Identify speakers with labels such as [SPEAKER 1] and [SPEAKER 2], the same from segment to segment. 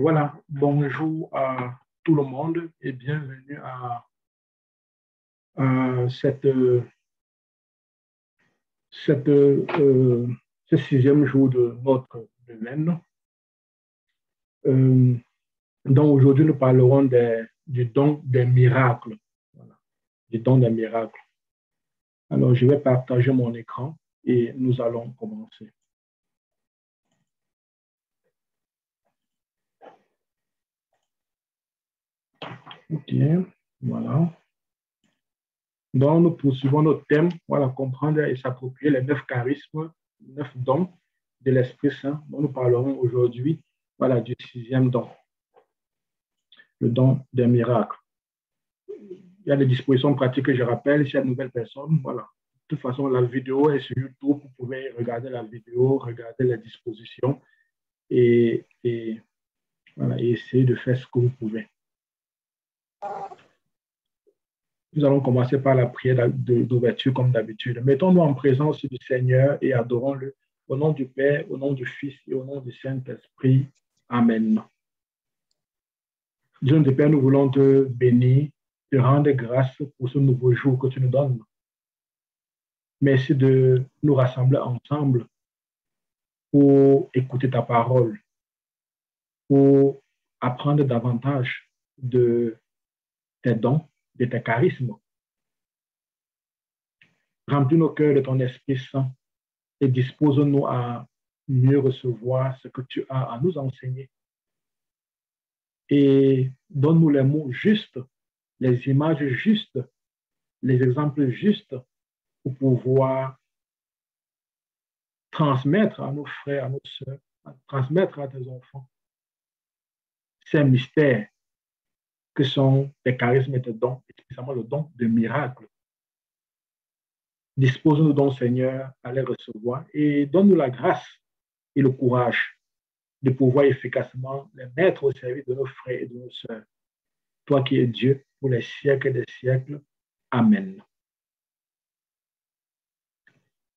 [SPEAKER 1] Voilà, bonjour à tout le monde et bienvenue à, cette, euh, ce sixième jour de notre domaine. Euh, donc aujourd'hui, nous parlerons du don des miracles. du don des miracles. Alors, je vais partager mon écran et nous allons commencer. Ok, voilà. Donc, nous poursuivons notre thème, voilà, comprendre et s'approprier les neuf charismes, neuf dons de l'Esprit Saint dont nous parlerons aujourd'hui, voilà, du sixième don, le don des miracles. Il y a des dispositions pratiques que je rappelle, s'il y a de nouvelles personnes, voilà. De toute façon, la vidéo est sur YouTube, vous pouvez regarder la vidéo, regarder les dispositions et, et, voilà, et essayer de faire ce que vous pouvez. Nous allons commencer par la prière d'ouverture comme d'habitude. Mettons-nous en présence du Seigneur et adorons-le au nom du Père, au nom du Fils et au nom du Saint-Esprit. Amen. Dieu de Père, nous voulons te bénir, te rendre grâce pour ce nouveau jour que tu nous donnes. Merci de nous rassembler ensemble pour écouter ta parole, pour apprendre davantage de tes dons, de tes charismes. Remplis nos cœurs de ton Esprit Saint et dispose-nous à mieux recevoir ce que tu as à nous enseigner. Et donne-nous les mots justes, les images justes, les exemples justes pour pouvoir transmettre à nos frères, à nos soeurs, transmettre à tes enfants ces mystères que sont tes charismes et tes dons, spécialement le don de miracles. Dispose-nous donc, Seigneur, à les recevoir et donne-nous la grâce et le courage de pouvoir efficacement les mettre au service de nos frères et de nos sœurs. Toi qui es Dieu pour les siècles des siècles. Amen.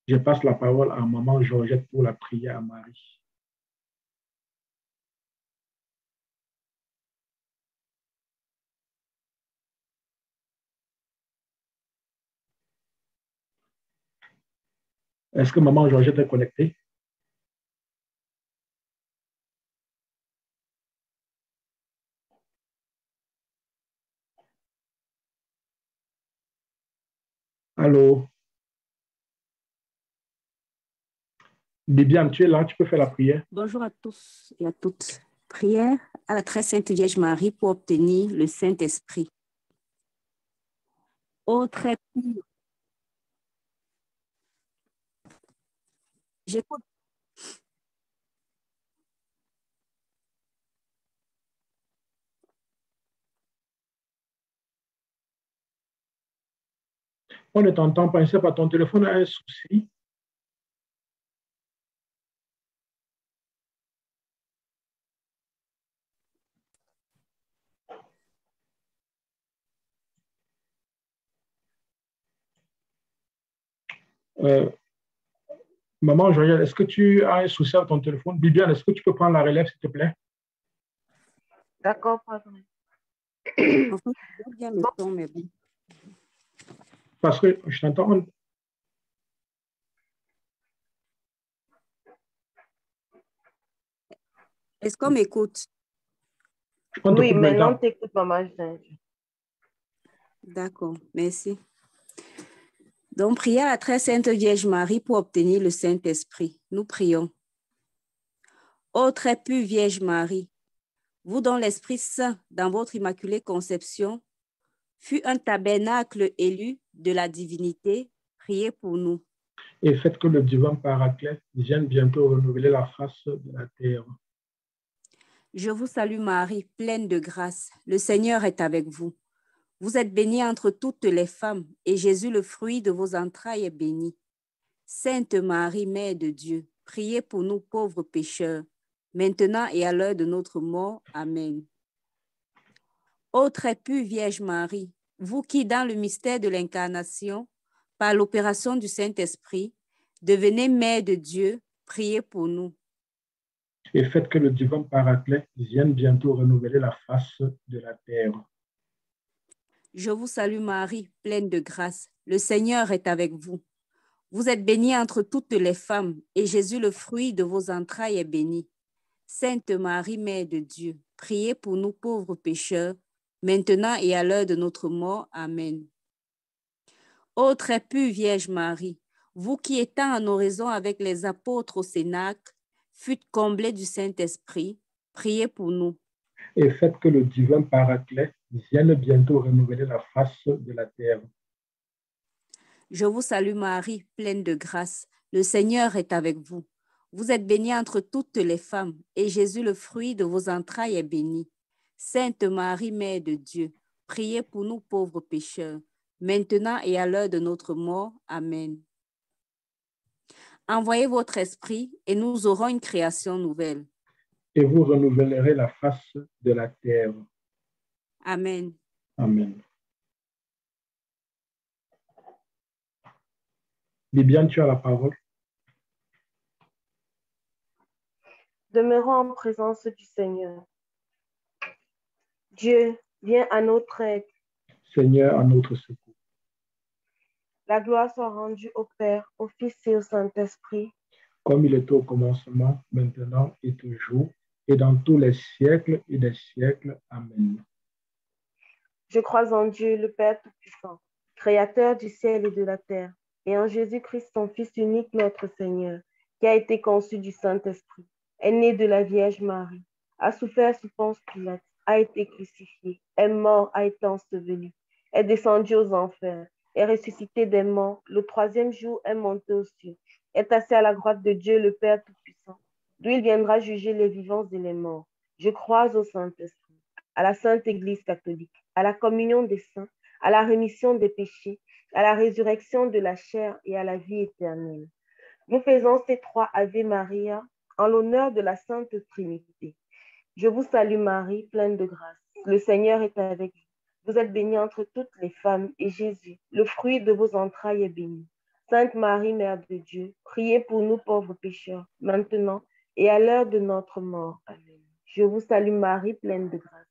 [SPEAKER 1] Je passe la parole à maman Georgette pour la prière à Marie. Est-ce que maman Georgette est connectée? Allô? Bibiane, tu es là, tu peux faire la prière.
[SPEAKER 2] Bonjour à tous et à toutes. Prière à la très sainte Vierge Marie pour obtenir le Saint-Esprit. Ô très J'écoute.
[SPEAKER 1] On ne t'entend pas, je pas, ton téléphone a un souci. Euh, Maman Joël, est-ce que tu as un souci avec ton téléphone? Bibiane, est-ce que tu peux prendre la relève, s'il te plaît?
[SPEAKER 3] D'accord, pardon.
[SPEAKER 1] Parce que je t'entends.
[SPEAKER 2] Est-ce qu'on m'écoute?
[SPEAKER 3] Oui, maintenant on t'écoute, maman.
[SPEAKER 2] D'accord, merci. Donc, priez à la très sainte Vierge Marie pour obtenir le Saint-Esprit. Nous prions. Ô très pure Vierge Marie, vous dont l'Esprit Saint, dans votre immaculée conception, fut un tabernacle élu de la divinité, priez pour nous.
[SPEAKER 1] Et faites que le divin Paraclet vienne bientôt renouveler la face de la terre.
[SPEAKER 2] Je vous salue Marie, pleine de grâce. Le Seigneur est avec vous. Vous êtes bénie entre toutes les femmes, et Jésus, le fruit de vos entrailles, est béni. Sainte Marie, Mère de Dieu, priez pour nous pauvres pécheurs, maintenant et à l'heure de notre mort. Amen. Ô très pure Vierge Marie, vous qui, dans le mystère de l'incarnation, par l'opération du Saint-Esprit, devenez Mère de Dieu, priez pour nous.
[SPEAKER 1] Et faites que le divin Paraclet vienne bientôt renouveler la face de la terre.
[SPEAKER 2] Je vous salue Marie, pleine de grâce. Le Seigneur est avec vous. Vous êtes bénie entre toutes les femmes, et Jésus, le fruit de vos entrailles, est béni. Sainte Marie, Mère de Dieu, priez pour nous pauvres pécheurs, maintenant et à l'heure de notre mort. Amen. Ô très pure Vierge Marie, vous qui étant en oraison avec les apôtres au Cénacle, fûtes comblés du Saint-Esprit, priez pour nous.
[SPEAKER 1] Et faites que le divin Paraclet vienne bientôt renouveler la face de la terre.
[SPEAKER 2] Je vous salue Marie, pleine de grâce. Le Seigneur est avec vous. Vous êtes bénie entre toutes les femmes, et Jésus, le fruit de vos entrailles, est béni. Sainte Marie, Mère de Dieu, priez pour nous pauvres pécheurs, maintenant et à l'heure de notre mort. Amen. Envoyez votre esprit et nous aurons une création nouvelle.
[SPEAKER 1] Et vous renouvellerez la face de la terre.
[SPEAKER 2] Amen.
[SPEAKER 1] Amen. Bibiane, tu as la parole.
[SPEAKER 3] Demeurons en présence du Seigneur. Dieu, viens à notre aide.
[SPEAKER 1] Seigneur, à notre secours.
[SPEAKER 3] La gloire soit rendue au Père, au Fils et au Saint-Esprit.
[SPEAKER 1] Comme il était au commencement, maintenant et toujours, et dans tous les siècles et des siècles. Amen.
[SPEAKER 3] Je crois en Dieu, le Père Tout-Puissant, Créateur du ciel et de la terre et en Jésus-Christ, son Fils unique, notre Seigneur, qui a été conçu du Saint-Esprit, est né de la Vierge Marie, a souffert sous Ponce Pilate, a été crucifié, est mort, a été enseveli, est descendu aux enfers, est ressuscité des morts, le troisième jour est monté aux cieux, est assis à la droite de Dieu le Père Tout-Puissant, d'où il viendra juger les vivants et les morts. Je crois au Saint-Esprit, à la Sainte Église catholique, à la communion des saints, à la rémission des péchés, à la résurrection de la chair et à la vie éternelle. Nous faisons ces trois Ave Maria en l'honneur de la Sainte Trinité. Je vous salue Marie, pleine de grâce. Le Seigneur est avec vous. Vous êtes bénie entre toutes les femmes et Jésus, le fruit de vos entrailles, est béni. Sainte Marie, Mère de Dieu, priez pour nous pauvres pécheurs, maintenant et à l'heure de notre mort. Amen. Je vous salue Marie, pleine de grâce.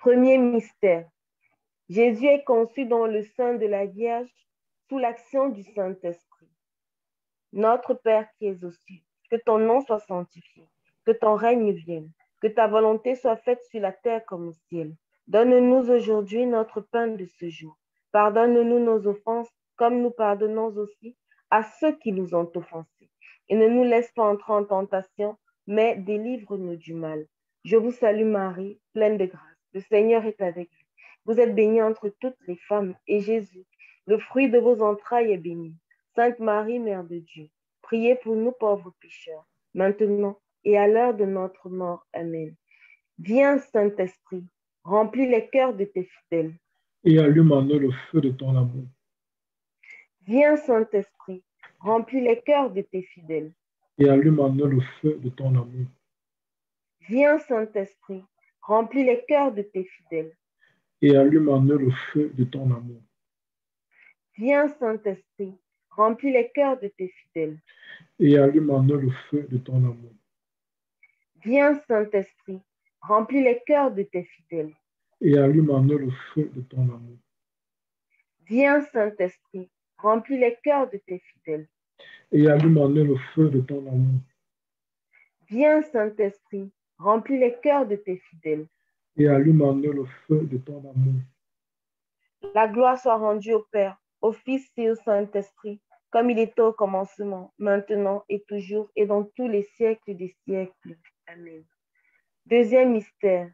[SPEAKER 3] Premier mystère. Jésus est conçu dans le sein de la Vierge sous l'action du Saint-Esprit. Notre Père qui es aux cieux, que ton nom soit sanctifié, que ton règne vienne, que ta volonté soit faite sur la terre comme au ciel. Donne-nous aujourd'hui notre pain de ce jour. Pardonne-nous nos offenses comme nous pardonnons aussi à ceux qui nous ont offensés. Et ne nous laisse pas entrer en tentation, mais délivre-nous du mal. Je vous salue Marie, pleine de grâce. Le Seigneur est avec vous. Vous êtes bénie entre toutes les femmes, et Jésus, le fruit de vos entrailles est béni. Sainte Marie, Mère de Dieu, priez pour nous pauvres pécheurs, maintenant et à l'heure de notre mort. Amen. Viens, Saint-Esprit, remplis les cœurs de tes fidèles.
[SPEAKER 1] Et allume en eux le feu de ton amour.
[SPEAKER 3] Viens, Saint-Esprit, remplis les cœurs de tes fidèles.
[SPEAKER 1] Et allume en eux le feu de ton amour.
[SPEAKER 3] Viens, Saint-Esprit, remplis les cœurs de tes fidèles.
[SPEAKER 1] Et allume en eux le feu de ton amour.
[SPEAKER 3] Viens, Saint-Esprit, remplis les cœurs de tes fidèles.
[SPEAKER 1] Et allume en eux le feu de ton amour.
[SPEAKER 3] Viens, Saint-Esprit, remplis les cœurs de tes fidèles.
[SPEAKER 1] Et allume en eux le feu de ton amour.
[SPEAKER 3] Viens, Saint-Esprit, remplis les cœurs de tes fidèles.
[SPEAKER 1] Et allume en eux le feu de ton amour.
[SPEAKER 3] Viens, Saint-Esprit, remplis les cœurs de tes fidèles.
[SPEAKER 1] Et allume en eux le feu de ton amour.
[SPEAKER 3] La gloire soit rendue au Père, au Fils et au Saint-Esprit, comme il était au commencement, maintenant et toujours, et dans tous les siècles des siècles. Amen. Deuxième mystère.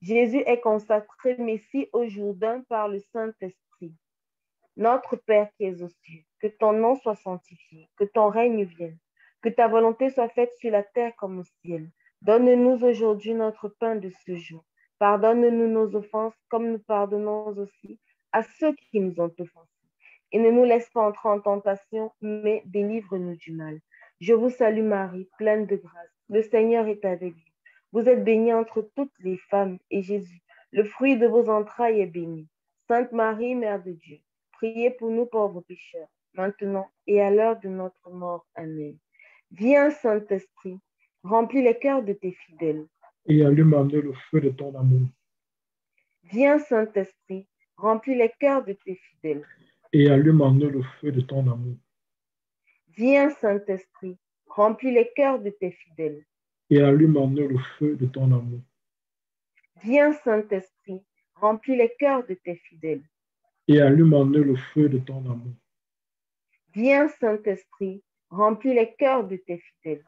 [SPEAKER 3] Jésus est consacré Messie au Jourdain par le Saint-Esprit. Notre Père qui es aux cieux, que ton nom soit sanctifié, que ton règne vienne, que ta volonté soit faite sur la terre comme au ciel. Donne-nous aujourd'hui notre pain de ce jour. Pardonne-nous nos offenses comme nous pardonnons aussi à ceux qui nous ont offensés. Et ne nous laisse pas entrer en tentation, mais délivre-nous du mal. Je vous salue Marie, pleine de grâce. Le Seigneur est avec vous. Vous êtes bénie entre toutes les femmes, et Jésus, le fruit de vos entrailles, est béni. Sainte Marie, Mère de Dieu, priez pour nous pauvres pécheurs, maintenant et à l'heure de notre mort. Amen. Viens, Saint-Esprit, remplis les cœurs de tes fidèles.
[SPEAKER 1] Et allume en eux le feu de ton amour.
[SPEAKER 3] Viens, Saint-Esprit, remplis les cœurs de tes fidèles.
[SPEAKER 1] Et allume en eux le feu de ton amour.
[SPEAKER 3] Viens, Saint-Esprit, remplis les cœurs de tes fidèles.
[SPEAKER 1] Et allume en eux le feu de ton amour.
[SPEAKER 3] Viens, Saint-Esprit, remplis les cœurs de tes fidèles.
[SPEAKER 1] Et allume en eux le feu de ton amour.
[SPEAKER 3] Viens, Saint-Esprit, remplis les cœurs de tes fidèles.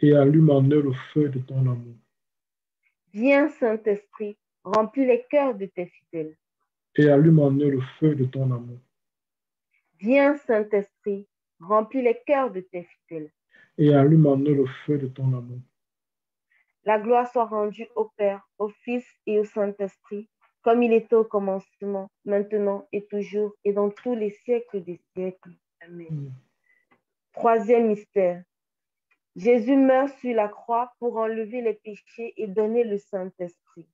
[SPEAKER 1] Et allume en eux le feu de ton amour.
[SPEAKER 3] Viens, Saint-Esprit, remplis les cœurs de tes fidèles.
[SPEAKER 1] Et allume en eux le feu de ton amour.
[SPEAKER 3] Viens, Saint-Esprit, remplis les cœurs de tes fidèles.
[SPEAKER 1] Et allume en eux le feu de ton amour.
[SPEAKER 3] La gloire soit rendue au Père, au Fils et au Saint-Esprit, comme il était au commencement, maintenant et toujours, et dans tous les siècles des siècles. Amen. Troisième mystère. Jésus meurt sur la croix pour enlever les péchés et donner le Saint-Esprit.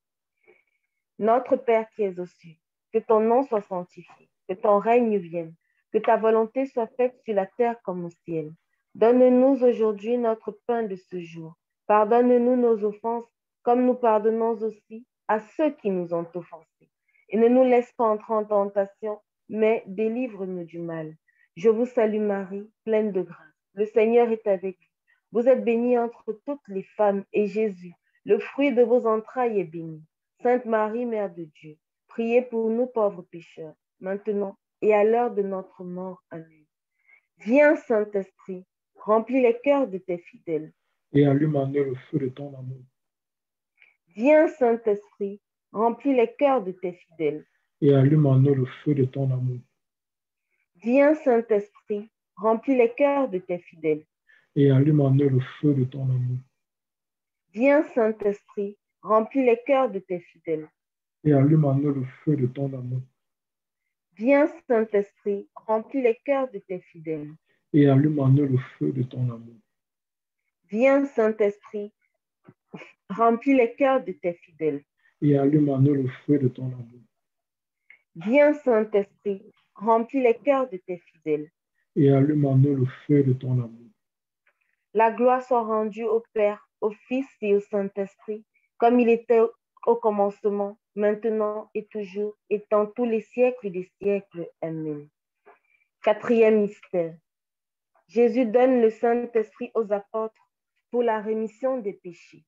[SPEAKER 3] Notre Père qui es aux cieux, que ton nom soit sanctifié, que ton règne vienne, que ta volonté soit faite sur la terre comme au ciel. Donne-nous aujourd'hui notre pain de ce jour. Pardonne-nous nos offenses comme nous pardonnons aussi à ceux qui nous ont offensés. Et ne nous laisse pas entrer en tentation, mais délivre-nous du mal. Je vous salue Marie, pleine de grâce. Le Seigneur est avec vous. Vous êtes bénie entre toutes les femmes, et Jésus, le fruit de vos entrailles, est béni. Sainte Marie, Mère de Dieu, priez pour nous pauvres pécheurs, maintenant et à l'heure de notre mort. Amen. Viens, Saint-Esprit, remplis les cœurs de tes fidèles.
[SPEAKER 1] Et allume en eux le feu de ton amour.
[SPEAKER 3] Viens, Saint-Esprit, remplis les cœurs de tes fidèles.
[SPEAKER 1] Et allume en eux le feu de ton amour.
[SPEAKER 3] Viens, Saint-Esprit, remplis les cœurs de tes fidèles.
[SPEAKER 1] Et allume en eux le feu de ton amour.
[SPEAKER 3] Viens, Saint-Esprit, remplis les cœurs de tes fidèles.
[SPEAKER 1] Et allume en eux le feu de ton amour.
[SPEAKER 3] Viens, Saint-Esprit, remplis les cœurs de tes fidèles.
[SPEAKER 1] Et allume en eux le feu de ton amour.
[SPEAKER 3] Viens, Saint-Esprit, remplis les cœurs de tes fidèles.
[SPEAKER 1] Et allume en eux le feu de ton amour.
[SPEAKER 3] Viens, Saint-Esprit, remplis les cœurs de tes fidèles.
[SPEAKER 1] Et allume en eux le feu de ton amour.
[SPEAKER 3] La gloire soit rendue au Père, au Fils et au Saint-Esprit, comme il était au commencement, maintenant et toujours, et dans tous les siècles des siècles. Amen. Quatrième mystère. Jésus donne le Saint-Esprit aux apôtres pour la rémission des péchés.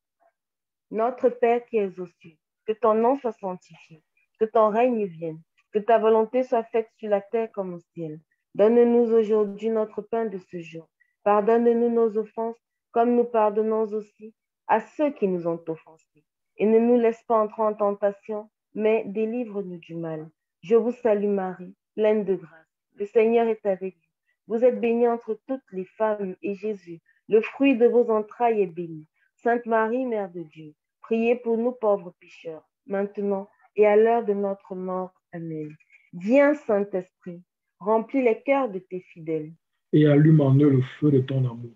[SPEAKER 3] Notre Père qui es aux cieux, que ton nom soit sanctifié, que ton règne vienne, que ta volonté soit faite sur la terre comme au ciel. Donne-nous aujourd'hui notre pain de ce jour. Pardonne-nous nos offenses, comme nous pardonnons aussi à ceux qui nous ont offensés. Et ne nous laisse pas entrer en tentation, mais délivre-nous du mal. Je vous salue Marie, pleine de grâce. Le Seigneur est avec vous. Vous êtes bénie entre toutes les femmes, et Jésus, le fruit de vos entrailles, est béni. Sainte Marie, Mère de Dieu, priez pour nous pauvres pécheurs, maintenant et à l'heure de notre mort. Amen. Viens, Saint-Esprit, remplis les cœurs de tes fidèles.
[SPEAKER 1] Et allume en eux le feu de ton amour.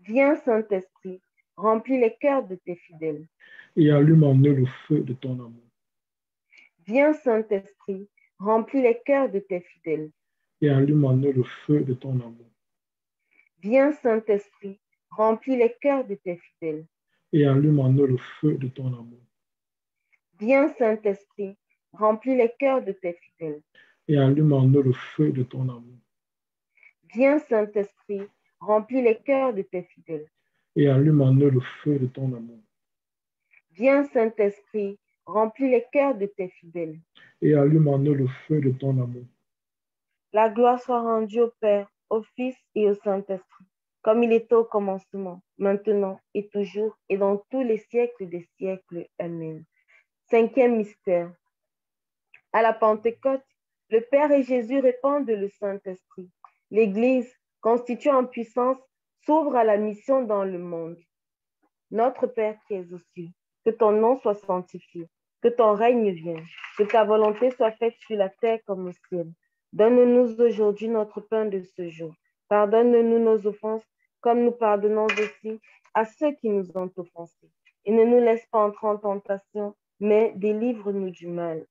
[SPEAKER 3] Viens, Saint-Esprit, remplis les cœurs de tes fidèles.
[SPEAKER 1] Et allume en eux le feu de ton amour.
[SPEAKER 3] Viens, Saint-Esprit, remplis les cœurs de tes fidèles.
[SPEAKER 1] Et allume en eux le feu de ton amour.
[SPEAKER 3] Viens, Saint-Esprit, remplis les cœurs de tes fidèles.
[SPEAKER 1] Et allume en eux le feu de ton amour.
[SPEAKER 3] Viens, Saint-Esprit, remplis les cœurs de tes fidèles.
[SPEAKER 1] Et allume en eux le feu de ton amour.
[SPEAKER 3] Viens, Saint-Esprit, remplis les cœurs de tes fidèles.
[SPEAKER 1] Et allume en eux le feu de ton amour.
[SPEAKER 3] Viens, Saint-Esprit, remplis les cœurs de tes fidèles.
[SPEAKER 1] Et allume en eux le feu de ton amour.
[SPEAKER 3] La gloire soit rendue au Père, au Fils et au Saint-Esprit, comme il était au commencement, maintenant et toujours, et dans tous les siècles des siècles. Amen. Cinquième mystère. À la Pentecôte, le Père et Jésus répandent le Saint-Esprit. L'Église, constituée en puissance, s'ouvre à la mission dans le monde. Notre Père qui es aux cieux, que ton nom soit sanctifié, que ton règne vienne, que ta volonté soit faite sur la terre comme au ciel. Donne-nous aujourd'hui notre pain de ce jour. Pardonne-nous nos offenses, comme nous pardonnons aussi à ceux qui nous ont offensés. Et ne nous laisse pas entrer en tentation, mais délivre-nous du mal.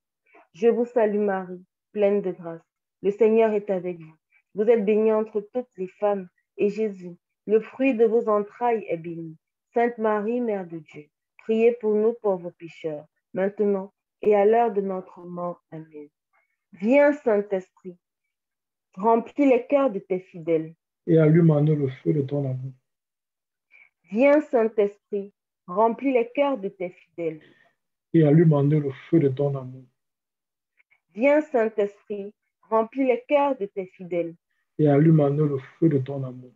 [SPEAKER 3] Je vous salue Marie, pleine de grâce. Le Seigneur est avec vous. Vous êtes bénie entre toutes les femmes, et Jésus, le fruit de vos entrailles, est béni. Sainte Marie, Mère de Dieu, priez pour nous pauvres pécheurs, maintenant et à l'heure de notre mort. Amen. Viens, Saint-Esprit, remplis les cœurs de tes fidèles.
[SPEAKER 1] Et allume en nous le feu de ton amour.
[SPEAKER 3] Viens, Saint-Esprit, remplis les cœurs de tes fidèles.
[SPEAKER 1] Et allume en nous le feu de ton amour.
[SPEAKER 3] Viens, Saint-Esprit, remplis les cœurs de tes fidèles.
[SPEAKER 1] Et allume en nous le feu de ton amour.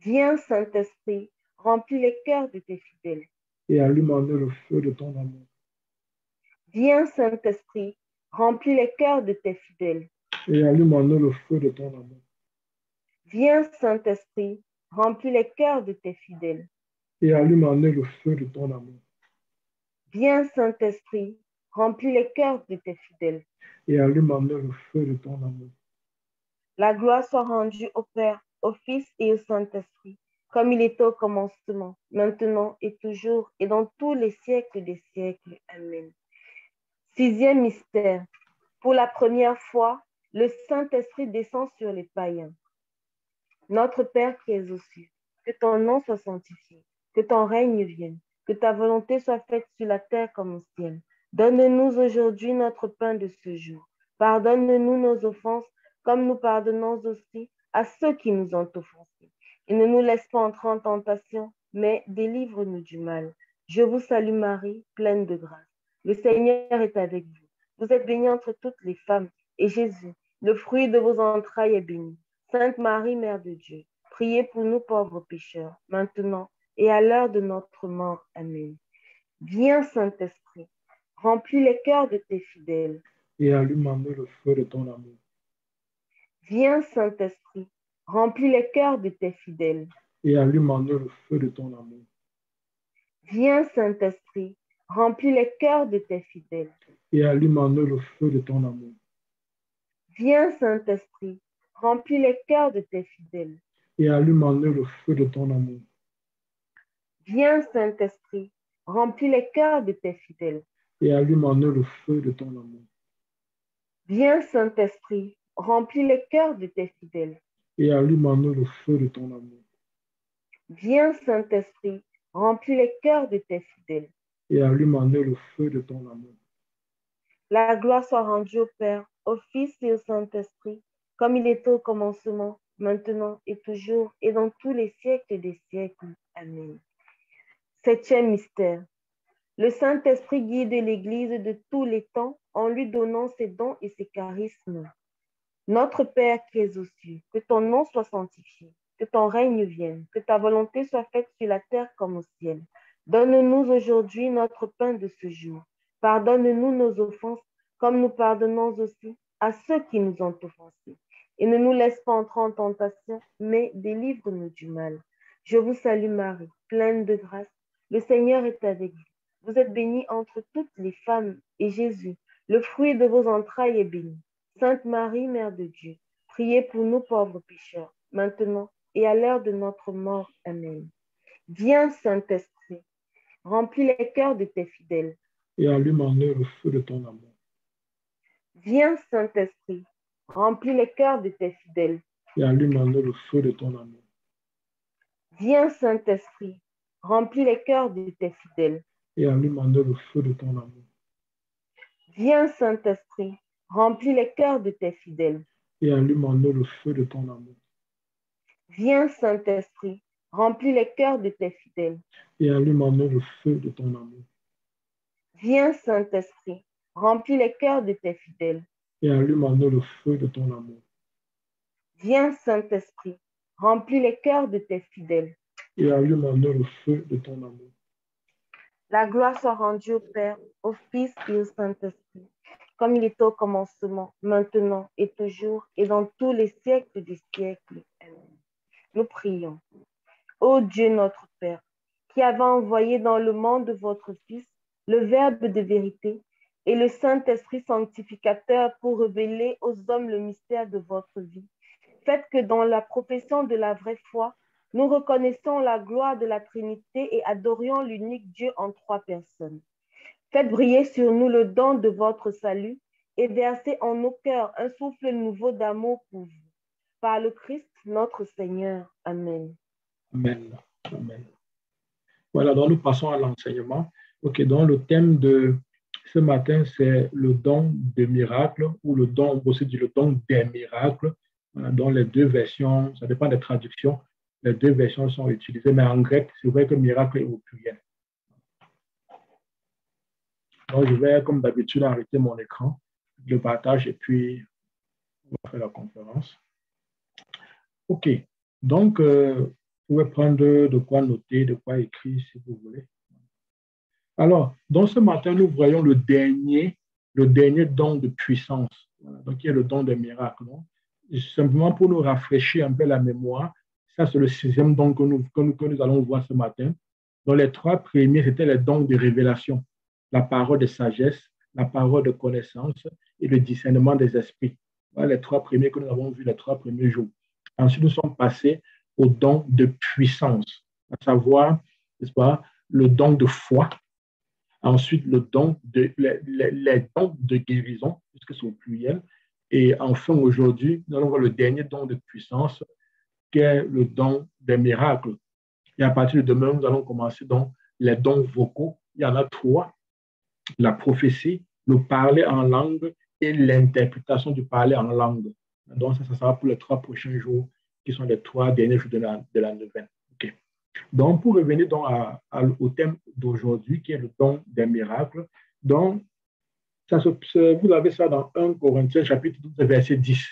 [SPEAKER 3] Viens, Saint-Esprit, remplis les cœurs de tes fidèles.
[SPEAKER 1] Et allume en nous le feu de ton amour.
[SPEAKER 3] Viens, Saint-Esprit, remplis les cœurs de tes fidèles.
[SPEAKER 1] Et allume en nous le feu de ton amour.
[SPEAKER 3] Viens, Saint-Esprit, remplis les cœurs de tes fidèles.
[SPEAKER 1] Et allume en nous le feu de ton amour.
[SPEAKER 3] Viens, Saint-Esprit, remplis les cœurs de tes fidèles.
[SPEAKER 1] Et allume en le feu de ton amour.
[SPEAKER 3] La gloire soit rendue au Père, au Fils et au Saint-Esprit, comme il était au commencement, maintenant et toujours, et dans tous les siècles des siècles. Amen. Sixième mystère. Pour la première fois, le Saint-Esprit descend sur les païens. Notre Père qui es aux cieux, que ton nom soit sanctifié, que ton règne vienne, que ta volonté soit faite sur la terre comme au ciel. Donne-nous aujourd'hui notre pain de ce jour. Pardonne-nous nos offenses, comme nous pardonnons aussi à ceux qui nous ont offensés. Et ne nous laisse pas entrer en tentation, mais délivre-nous du mal. Je vous salue Marie, pleine de grâce. Le Seigneur est avec vous. Vous êtes bénie entre toutes les femmes, et Jésus, le fruit de vos entrailles, est béni. Sainte Marie, Mère de Dieu, priez pour nous pauvres pécheurs, maintenant et à l'heure de notre mort. Amen. Viens, Saint-Esprit, remplis les cœurs de tes fidèles.
[SPEAKER 1] Et allume en nous le feu de ton amour.
[SPEAKER 3] Viens, Saint-Esprit, remplis les cœurs de tes fidèles.
[SPEAKER 1] Et allume en nous le feu de ton amour.
[SPEAKER 3] Viens, Saint-Esprit, remplis les cœurs de tes fidèles.
[SPEAKER 1] Et allume en nous le feu de ton amour.
[SPEAKER 3] Viens, Saint-Esprit, remplis les cœurs de tes fidèles.
[SPEAKER 1] Et allume en nous le feu de ton amour.
[SPEAKER 3] Viens, Saint-Esprit, remplis les cœurs de tes fidèles.
[SPEAKER 1] Et allume en nous le feu de ton amour.
[SPEAKER 3] Viens, Saint-Esprit, remplis les cœurs de tes fidèles.
[SPEAKER 1] Et allume en nous le feu de ton amour.
[SPEAKER 3] Viens, Saint-Esprit, remplis les cœurs de tes fidèles.
[SPEAKER 1] Et allume en nous le feu de ton amour.
[SPEAKER 3] La gloire soit rendue au Père, au Fils et au Saint-Esprit, comme il était au commencement, maintenant et toujours, et dans tous les siècles des siècles. Amen. Septième mystère. Le Saint-Esprit guide l'Église de tous les temps en lui donnant ses dons et ses charismes. Notre Père qui es aux cieux, que ton nom soit sanctifié, que ton règne vienne, que ta volonté soit faite sur la terre comme au ciel. Donne-nous aujourd'hui notre pain de ce jour. Pardonne-nous nos offenses, comme nous pardonnons aussi à ceux qui nous ont offensés. Et ne nous laisse pas entrer en tentation, mais délivre-nous du mal. Je vous salue Marie, pleine de grâce. Le Seigneur est avec vous. Vous êtes bénie entre toutes les femmes, et Jésus, le fruit de vos entrailles, est béni. Sainte Marie, Mère de Dieu, priez pour nous pauvres pécheurs, maintenant et à l'heure de notre mort. Amen. Viens, Saint-Esprit, remplis les cœurs de tes fidèles.
[SPEAKER 1] Et allume en eux le feu de ton amour.
[SPEAKER 3] Viens, Saint-Esprit, remplis les cœurs de tes fidèles.
[SPEAKER 1] Et allume en eux le feu de ton amour.
[SPEAKER 3] Viens, Saint-Esprit, remplis les cœurs de tes fidèles.
[SPEAKER 1] Et allume en eux le feu de ton amour.
[SPEAKER 3] Viens, Saint-Esprit, remplis les cœurs de tes fidèles.
[SPEAKER 1] Et allume en eux le feu de ton amour.
[SPEAKER 3] Viens, Saint-Esprit, remplis les cœurs de tes fidèles.
[SPEAKER 1] Et allume en eux le feu de ton amour.
[SPEAKER 3] Viens, Saint-Esprit, remplis les cœurs de tes fidèles.
[SPEAKER 1] Et eux le feu de ton amour.
[SPEAKER 3] Viens, Saint-Esprit, remplis les cœurs de tes fidèles.
[SPEAKER 1] Et allume en eux le feu de ton amour.
[SPEAKER 3] La gloire soit rendue au Père, au Fils et au Saint-Esprit, comme il était au commencement, maintenant et toujours, et dans tous les siècles des siècles. Amen. Nous prions. Ô Dieu notre Père, qui avez envoyé dans le monde votre Fils, le Verbe de vérité, et le Saint-Esprit sanctificateur pour révéler aux hommes le mystère de votre vie. Faites que dans la profession de la vraie foi, nous reconnaissons la gloire de la Trinité et adorions l'unique Dieu en trois personnes. Faites briller sur nous le don de votre salut et versez en nos cœurs un souffle nouveau d'amour pour vous. Par le Christ notre Seigneur. Amen.
[SPEAKER 1] Amen. Amen. Voilà, donc nous passons à l'enseignement. OK, donc le thème de ce matin, c'est le don des miracles ou le don, on aussi dit le don des miracles. Dans les deux versions, ça dépend des traductions, les deux versions sont utilisées, mais en grec, c'est vrai que miracle est au pluriel. Donc, je vais, comme d'habitude, arrêter mon écran, le partage et puis on va faire la conférence. OK. Donc, euh, vous pouvez prendre de quoi noter, de quoi écrire si vous voulez. Alors, dans ce matin, nous voyons le dernier, le dernier don de puissance, donc qui est le don des miracles. Simplement pour nous rafraîchir un peu la mémoire, ça c'est le sixième don que nous, que nous, que nous allons voir ce matin. Dans les trois premiers, c'était les dons de révélation, la parole de sagesse, la parole de connaissance et le discernement des esprits. Voilà les trois premiers que nous avons vus les trois premiers jours. Ensuite, nous sommes passés au don de puissance, à savoir, n'est-ce pas, le don de foi, Ensuite, le don de, les, dons de guérison, puisque c'est au pluriel. Et enfin, aujourd'hui, nous allons voir le dernier don de puissance, qui est le don des miracles. Et à partir de demain, nous allons commencer dans les dons vocaux. Il y en a trois. La prophétie, le parler en langue et l'interprétation du parler en langue. Donc, ça, ça sera pour les trois prochains jours, qui sont les trois derniers jours de la, de la neuvaine. Donc, pour revenir donc au thème d'aujourd'hui, qui est le don des miracles, donc, ça vous avez ça dans 1 Corinthiens chapitre 12, verset 10.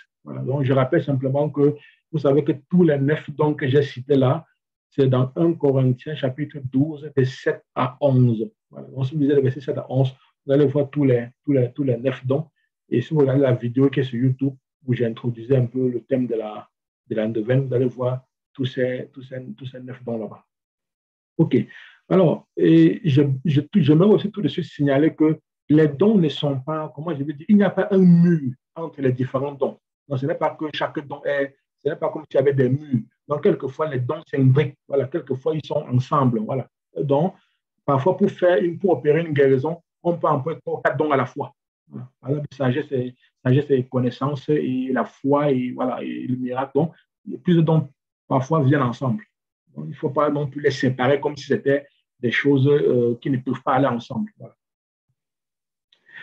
[SPEAKER 1] donc, je rappelle simplement que vous savez que tous les neuf dons que j'ai cités là, c'est dans 1 Corinthiens chapitre 12, de 7 à 11. Voilà. Donc, si vous lisez le verset 7 à 11, vous allez voir tous les, tous les, tous les neuf dons. Et si vous regardez la vidéo qui est sur YouTube, où j'ai introduit un peu le thème de la, de vous allez voir tous ces, tous ces, tous ces neuf dons là-bas. OK. Alors, et je, je, aussi tout de suite signaler que les dons ne sont pas, comment je vais dire, il n'y a pas un mur entre les différents dons. Donc, ce n'est pas que chaque don est, ce n'est pas comme s'il y avait des murs. Donc, quelquefois, les dons s'imbriquent. Voilà, quelquefois, ils sont ensemble. Voilà. Donc, parfois, pour faire une, pour opérer une guérison, on peut trois, quatre dons à la fois. Voilà. Par exemple, sagesse et, sagesse connaissance et la foi et, voilà, et le miracle. Donc, plus de dons parfois viennent ensemble. il ne faut pas non plus les séparer comme si c'était des choses euh, qui ne peuvent pas aller ensemble.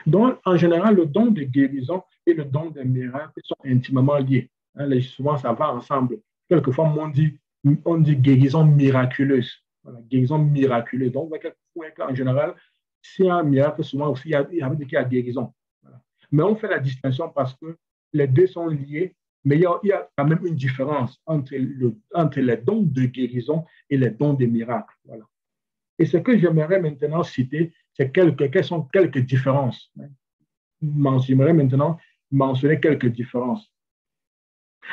[SPEAKER 1] Donc, en général, le don de guérison et le don des miracles sont intimement liés. Hein, souvent, ça va ensemble. Quelquefois, on dit, on dit guérison miraculeuse. guérison miraculeuse. Donc, en général, a un miracle, souvent aussi, il y a, il guérison. Mais on fait la distinction parce que les deux sont liés mais il y, a, quand même une différence entre, le, entre les dons de guérison et les dons de miracles. Voilà. Et ce que j'aimerais maintenant citer, c'est quelques, quelles sont quelques différences. J'aimerais maintenant mentionner quelques différences.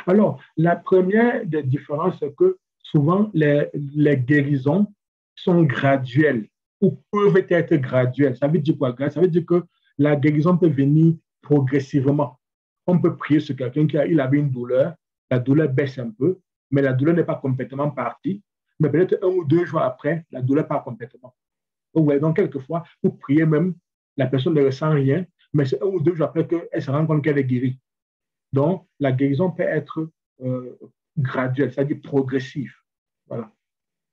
[SPEAKER 1] Alors, la première des différences, c'est que souvent les, guérisons sont graduelles ou peuvent être graduelles. Ça veut dire quoi? Ça veut dire que la guérison peut venir progressivement on peut prier sur quelqu'un qui a, il avait une douleur, la douleur baisse un peu, mais la douleur n'est pas complètement partie. Mais peut-être un ou deux jours après, la douleur part complètement. Donc, donc quelquefois, vous priez même, la personne ne ressent rien, mais c'est un ou deux jours après qu'elle se rend compte qu'elle est guérie. Donc, la guérison peut être euh, graduelle, c'est-à-dire progressive. Voilà.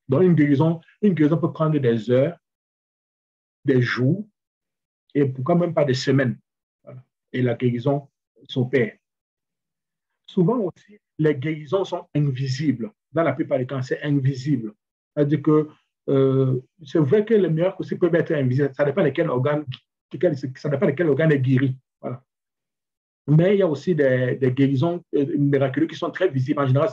[SPEAKER 1] Donc, une guérison, une guérison peut prendre des heures, des jours, et pourquoi même pas des semaines. Et la guérison s'opère. Souvent aussi, les guérisons sont invisibles. Dans la plupart des cas, c'est invisible. C'est-à-dire que euh, c'est vrai que les miracles aussi peuvent être invisibles. Ça dépend de quel organe, ça dépend de quel organe est guéri. Voilà. Mais il y a aussi des, guérisons euh, miraculeuses qui sont très visibles. En général,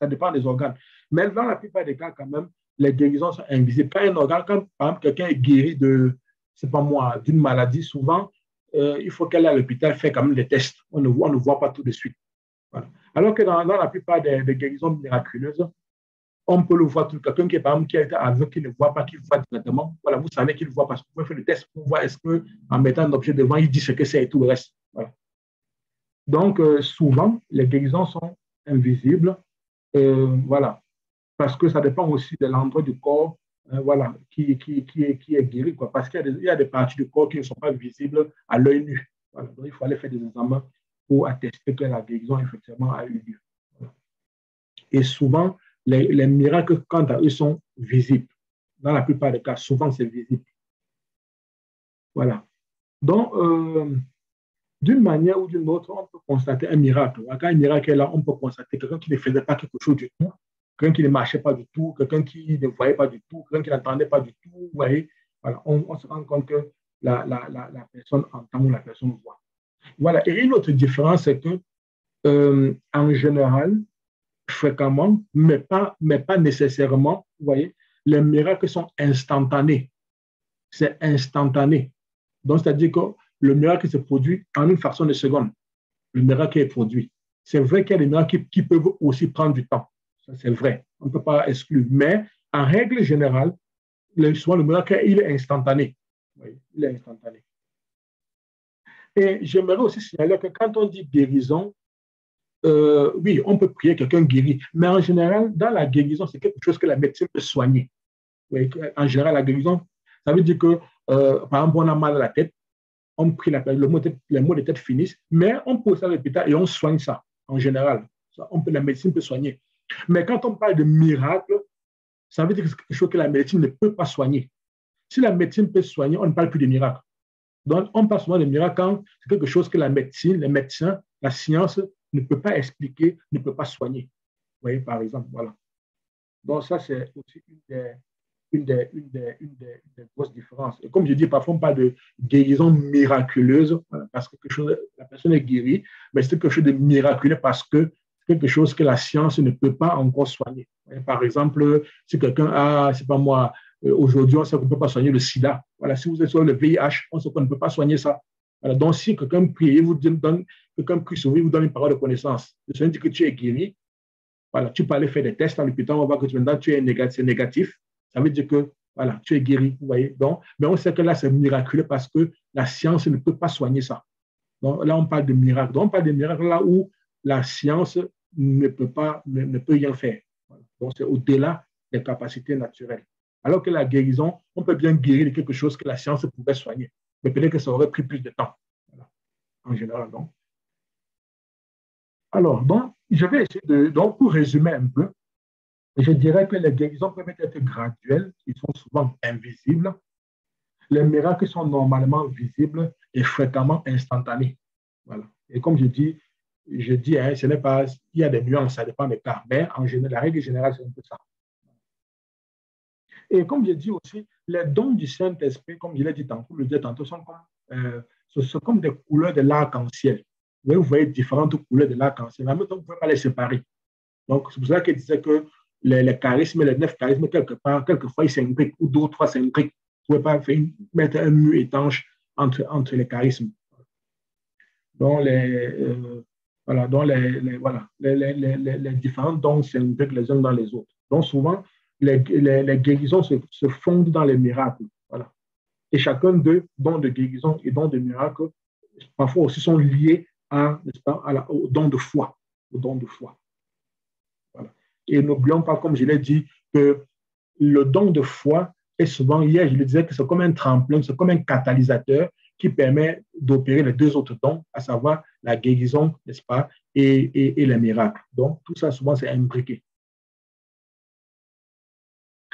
[SPEAKER 1] ça dépend des organes. Mais dans la plupart des cas, quand même, les guérisons sont invisibles. Pas un organe, quand par exemple quelqu'un est guéri de, c'est pas moi, d'une maladie, souvent, euh, il faut qu'elle aille à l'hôpital faire quand même des tests. On ne voit, on ne voit pas tout de suite. Alors que dans, la plupart des, guérisons miraculeuses, on peut le voir, quelqu'un qui par exemple, qui est aveugle, qui ne voit pas, qui voit directement, voilà, vous savez qu'il voit parce que vous pouvez faire le test pour voir est-ce qu'en mettant un objet devant, il dit ce que c'est et tout le reste. Donc, euh, souvent, les guérisons sont invisibles. Euh, voilà. Parce que ça dépend aussi de l'endroit du corps euh, voilà, qui, qui, qui, est, guéri. Quoi. Parce qu'il y, a des parties du corps qui ne sont pas visibles à l'œil nu. Donc, il faut aller faire des examens pour attester que la guérison, effectivement, a eu lieu. Et souvent, les, les, miracles, quant à eux, sont visibles. Dans la plupart des cas, souvent, c'est visible. Voilà. Donc, d'une manière ou d'une autre, on peut constater un miracle. Quand un miracle est là, on peut constater quelqu'un qui ne faisait pas quelque chose du tout, quelqu'un qui ne marchait pas du tout, quelqu'un qui ne voyait pas du tout, quelqu'un qui n'entendait pas du tout. Vous voyez, voilà, on, se rend compte que la, la, la, personne entend ou la personne voit. Voilà. Et une autre différence, c'est que, euh, en général, fréquemment, mais pas, mais pas nécessairement, vous voyez, les miracles sont instantanés. C'est instantané. Donc, c'est-à-dire que le miracle se produit en une fraction de seconde. Le miracle est produit. C'est vrai qu'il y a des miracles qui, peuvent aussi prendre du temps. C'est vrai. On ne peut pas exclure. Mais en règle générale, le, le miracle, il est instantané. Il est instantané. Et j'aimerais aussi signaler que quand on dit guérison, euh, oui, on peut prier quelqu'un guéri, mais en général, dans la guérison, c'est quelque chose que la médecine peut soigner. En général, la guérison, ça veut dire que, euh, par exemple, on a mal à la tête, on prie la, le mot les mots de tête finissent, mais on pose ça à l'hôpital et on soigne ça, en général. la médecine peut soigner. Mais quand on parle de miracle, ça veut dire que c'est quelque chose que la médecine ne peut pas soigner. Si la médecine peut soigner, on ne parle plus de miracle. Donc, on parle souvent de miracle quand c'est quelque chose que la médecine, les médecins, la science ne peut pas expliquer, ne peut pas soigner. Vous voyez, par exemple, voilà. Donc, ça, c'est aussi une des, une des, une, des, une, des, grosses différences. Et comme je dis, parfois on parle de guérison miraculeuse, parce que quelque chose, la personne est guérie, mais c'est quelque chose de miraculeux parce que c'est quelque chose que la science ne peut pas encore soigner. Par exemple, si quelqu'un a, c'est pas moi, euh, aujourd'hui, on sait qu'on ne peut pas soigner le sida. Voilà, si vous êtes sur le VIH, on sait qu'on ne peut pas soigner ça. Voilà, donc, si quelqu'un prie, vous donne, quelqu'un prie sur vous, donne une parole de connaissance. Ça veut dire que tu es guéri. Voilà, tu peux aller faire des tests à l'hôpital, on voit que maintenant, tu es négatif. Ça veut dire que voilà, tu es guéri, vous voyez. Donc, mais on sait que là, c'est miraculeux parce que la science ne peut pas soigner ça. Donc là, on parle de miracle. Donc, on parle de miracle là où la science ne peut pas, ne, peut rien faire. Donc, c'est au-delà des capacités naturelles. Alors que la guérison, on peut bien guérir de quelque chose que la science pouvait soigner. Mais peut-être que ça aurait pris plus de temps. En général, donc. Alors, donc, je vais essayer de, donc, pour résumer un peu, je dirais que les guérisons peuvent être graduelles, ils sont souvent invisibles. Les miracles sont normalement visibles et fréquemment instantanés. Voilà. Et comme je dis, je dis, hein, ce n'est pas, il y a des nuances, ça dépend des cas, mais en général, la règle générale, c'est un peu ça. Et comme je dis aussi, les dons du Saint-Esprit, comme je l'ai dit tantôt, le tantôt, sont comme, euh, sont comme des couleurs de l'arc-en-ciel. Vous voyez différentes couleurs de l'arc-en-ciel, mais vous ne pouvez pas les séparer. Donc, c'est pour ça qu'il disait que les, charismes, les neuf charismes, quelque part, quelquefois, ils s'imbriquent, ou deux, trois s'imbriquent. Vous ne pouvez pas mettre un mur étanche entre, entre les charismes. Donc, les, voilà, donc les, voilà, les, les, les, différents dons s'imbriquent les uns dans les autres. Donc, souvent, les, les, guérisons se, se, fondent dans les miracles. Voilà. Et chacun d'eux, dons de guérison et dons de miracles, parfois aussi sont liés à, pas, à la, au don de foi. Au don de foi. Et n'oublions pas, comme je l'ai dit, que le don de foi est souvent, hier je le disais, que c'est comme un tremplin, c'est comme un catalyseur qui permet d'opérer les deux autres dons, à savoir la guérison, n'est-ce pas, et, et, et, les miracles. Donc, tout ça, souvent, c'est imbriqué.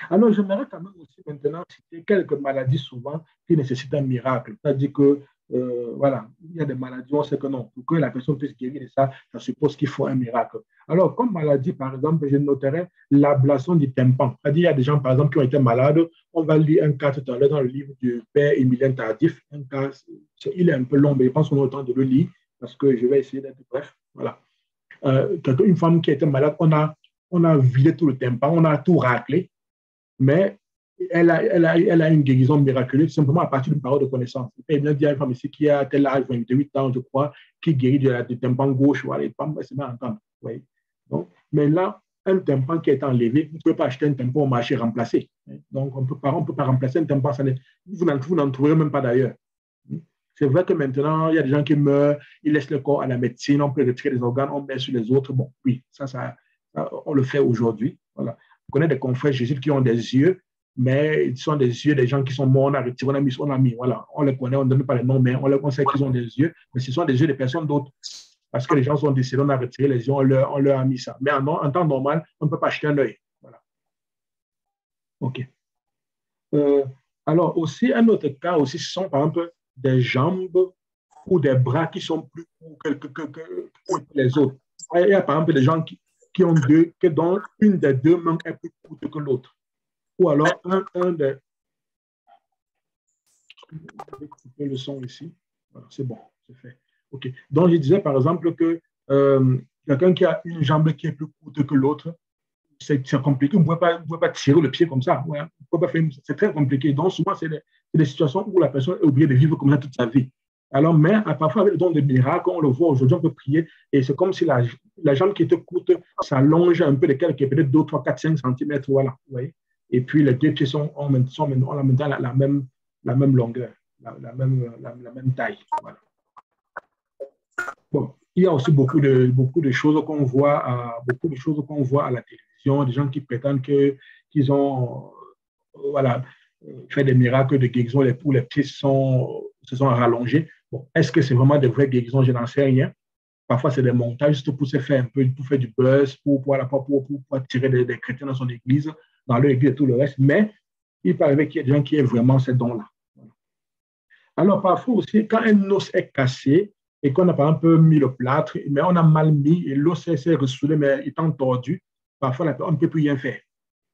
[SPEAKER 1] Alors, j'aimerais quand même aussi maintenant citer quelques maladies souvent qui nécessitent un miracle. C'est-à-dire que euh, voilà, il y a des maladies, on sait que non, pour que la personne puisse guérir de ça, ça suppose qu'il faut un miracle. Alors, comme maladie, par exemple, je noterai l'ablation du tympan. C'est-à-dire, il y a des gens, par exemple, qui ont été malades. On va lire un cas tout à l'heure dans le livre du père Emilien Tardif. Un cas, il est un peu long, mais je pense qu'on a le temps de le lire parce que je vais essayer d'être bref. Voilà. Euh, une femme qui était malade, on a, on a vidé tout le tympan, on a tout raclé, mais elle a, elle, elle une guérison miraculeuse simplement à partir d'une parole de connaissance. Il bien dire une femme ici qui a tel âge, 28 ans, je crois, qui guérit de la, tympan gauche, voilà, et pas se met à entendre. Donc, mais là, un tympan qui est enlevé, vous ne pouvez pas acheter un tympan au marché remplacé. Donc, on ne peut pas remplacer un tympan, vous n'en trouverez même pas d'ailleurs. C'est vrai que maintenant, il y a des gens qui meurent, ils laissent le corps à la médecine, on peut retirer les organes, on met sur les autres. Bon, oui, ça, on le fait aujourd'hui. Voilà. On connaît des confrères Jésus qui ont des yeux, mais ils sont des yeux des gens qui sont morts, on a retiré, on a mis, on a mis. Voilà, on les connaît, on ne donne pas les noms, mais on, les, on sait qu'ils ont des yeux, mais ce sont des yeux de personnes d'autres. Parce que les gens sont décédés, on a retiré les yeux, on leur, on leur a mis ça. Mais en, en, temps normal, on ne peut pas acheter un œil. Voilà. OK. Euh, alors, aussi, un autre cas aussi, ce sont par exemple des jambes ou des bras qui sont plus courts que, les autres. Il y a par exemple des gens qui, qui ont deux, que dont une des deux mains est plus courte que l'autre. Ou alors un, des. Je vais couper le son ici. Voilà, c'est bon, c'est fait. OK. Donc, je disais par exemple que euh, quelqu'un qui a une jambe qui est plus courte que l'autre, c'est compliqué. Vous ne pouvez, pas tirer le pied comme ça. C'est très compliqué. Donc, souvent, c'est des, situations où la personne est obligée de vivre comme ça toute sa vie. Alors, mais parfois, avec le don de miracle, on le voit aujourd'hui, on peut prier et c'est comme si la, la, jambe qui était courte s'allonge un peu de quelques, peut-être 2, 3, 4, 5 cm. Voilà. Vous voyez? Et puis, les deux pieds sont, même, sont en même la, la, même, la même longueur, la, même, la, même taille. Il y a aussi beaucoup de, beaucoup de choses qu'on voit, à, beaucoup de choses qu'on voit à la télévision, des gens qui prétendent qu'ils ont euh, voilà, fait des miracles de guérison, où les pieds sont, se sont rallongés. Est-ce que c'est vraiment des vraies guérisons? Je n'en sais rien. Parfois, c'est des montages juste pour se faire un peu, pour faire du buzz, pour, pour, pour, pour, pour attirer des, chrétiens dans son église, dans leur église et tout le reste. Mais il paraît qu'il y a des gens qui aient vraiment ces dons-là. Alors, parfois aussi, quand un os est cassé, et qu'on a par exemple mis le plâtre, mais on a mal mis et l'os s'est ressoulé, mais étant tordu, parfois on ne peut plus rien faire.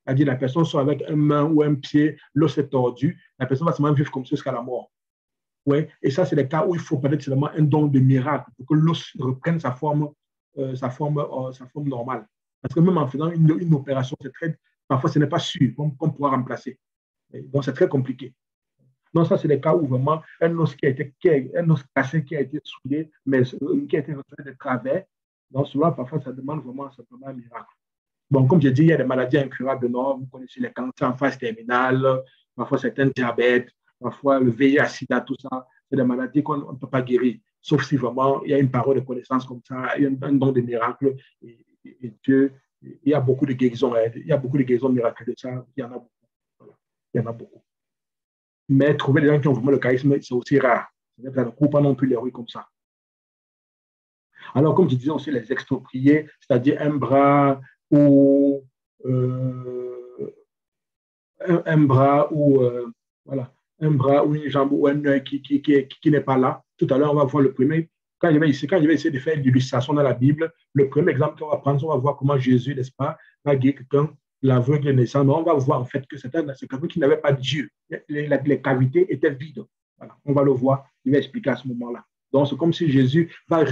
[SPEAKER 1] C'est-à-dire la personne soit avec une main ou un pied, l'os est tordu, la personne va seulement vivre comme ça jusqu'à la mort. Ouais. Et ça, c'est le cas où il faut peut-être seulement un don de miracle pour que l'os reprenne sa forme, euh, sa, forme, euh, sa forme normale. Parce que même en faisant une, opération, très, parfois ce n'est pas sûr qu'on pourra remplacer. donc c'est très compliqué. Non, ça, c'est le cas où vraiment un os qui a été, cassé qui a été soudé, mais qui a été retrouvé de travers. Donc, souvent, parfois, ça demande vraiment simplement un miracle. Bon, comme j'ai dit, il y a des maladies incurables, non? Vous connaissez les cancers en phase terminale, parfois certains diabètes, parfois le VIH, SIDA, tout ça. C'est des maladies qu'on ne peut pas guérir, sauf si vraiment il y a une parole de connaissance comme ça, un, don de miracle. Et, Dieu, il y a beaucoup de guérisons, il y a beaucoup de guérisons miraculeuses, il y en a beaucoup. Il y en a beaucoup. Mais trouver des gens qui ont vraiment le charisme, c'est aussi rare. Ça ne court pas non plus les rues comme ça. Alors, comme je disais aussi, les expropriés, c'est-à-dire un bras ou euh, un, bras ou euh, voilà, un bras ou une jambe ou un œil qui, qui, qui, qui n'est pas là. Tout à l'heure, on va voir le premier. Quand je vais, essayer de faire l'illustration dans la Bible, le premier exemple qu'on va prendre, on va voir comment Jésus, n'est-ce pas, va guérir quelqu'un l'aveugle naissant, mais on va voir en fait que c'est quelqu'un qui n'avait pas Dieu. Les, cavités étaient vides. On va le voir, il va expliquer à ce moment-là. Donc, c'est comme si Jésus va,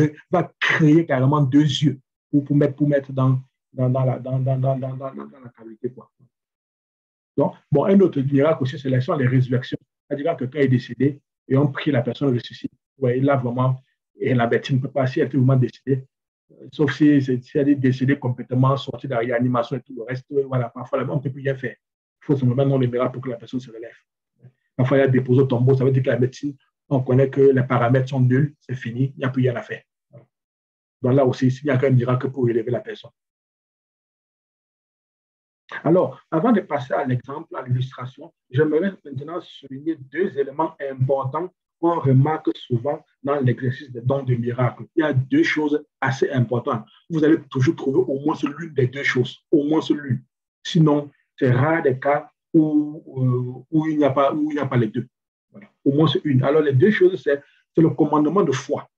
[SPEAKER 1] créer carrément deux yeux pour, mettre, pour mettre dans, dans, dans, la, dans, la cavité. Quoi. Donc, bon, un autre miracle aussi, c'est les résurrections. C'est-à-dire que quelqu'un est décédé et on prie la personne ressuscite. Ouais, là, vraiment, et la bête ne peut pas, si est vraiment décédée, sauf si, elle est décédée complètement, sortie de la réanimation et tout le reste, voilà, parfois on ne peut plus rien faire. Il faut simplement non le miracle pour que la personne se relève. Parfois, il y a déposé au tombeau, ça veut dire que la médecine, on connaît que les paramètres sont nuls, c'est fini, il n'y a plus rien à faire. Donc là aussi, il n'y a qu'un miracle pour élever la personne. Alors, avant de passer à l'exemple, à l'illustration, j'aimerais maintenant souligner deux éléments importants qu'on remarque souvent dans l'exercice des dons de miracle. Il y a deux choses assez importantes. Vous allez toujours trouver au moins l'une des deux choses, au moins l'une. Sinon, c'est rare des cas où, euh, où il n'y a, pas, où il a pas les deux. Au moins une. Alors, les deux choses, c'est le commandement de foi.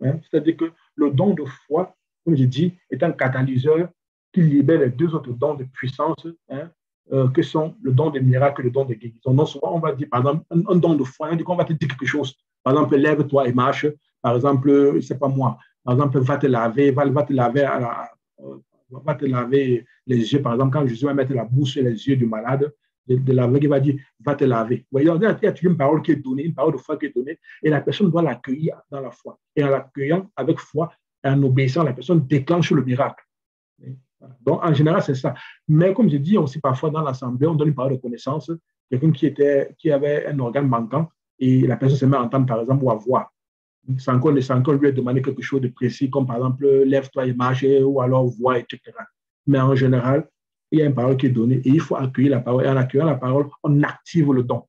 [SPEAKER 1] Hein? C'est-à-dire que le don de foi, comme je dis, est un catalyseur qui libère les deux autres dons de puissance hein, euh, que sont le don des miracles le don de guérison. Non, souvent, on va dire, par exemple, un, don de foi, on dit va te dire quelque chose. Par exemple, lève-toi et marche. Par exemple, je ne sais pas moi. Par exemple, va te laver, va, te laver euh, va te laver les yeux. Par exemple, quand Jésus va mettre la bouche sur les yeux du malade, de, de il va dire, va te laver. Voyez, il y a une parole qui est donnée, une parole de foi qui est donnée, et la personne doit l'accueillir dans la foi. Et en l'accueillant avec foi, en obéissant, la personne déclenche le miracle. Donc, en général, c'est ça. Mais comme je dis aussi, parfois dans l'assemblée, on donne une parole de connaissance. Quelqu'un qui, qui avait un organe manquant et la personne se met à entendre, par exemple, ou à voir. Sans encore lui demander quelque chose de précis, comme par exemple, lève-toi et marche, ou alors vois, etc. Mais en général, il y a une parole qui est donnée et il faut accueillir la parole. Et en accueillant la parole, on active le don.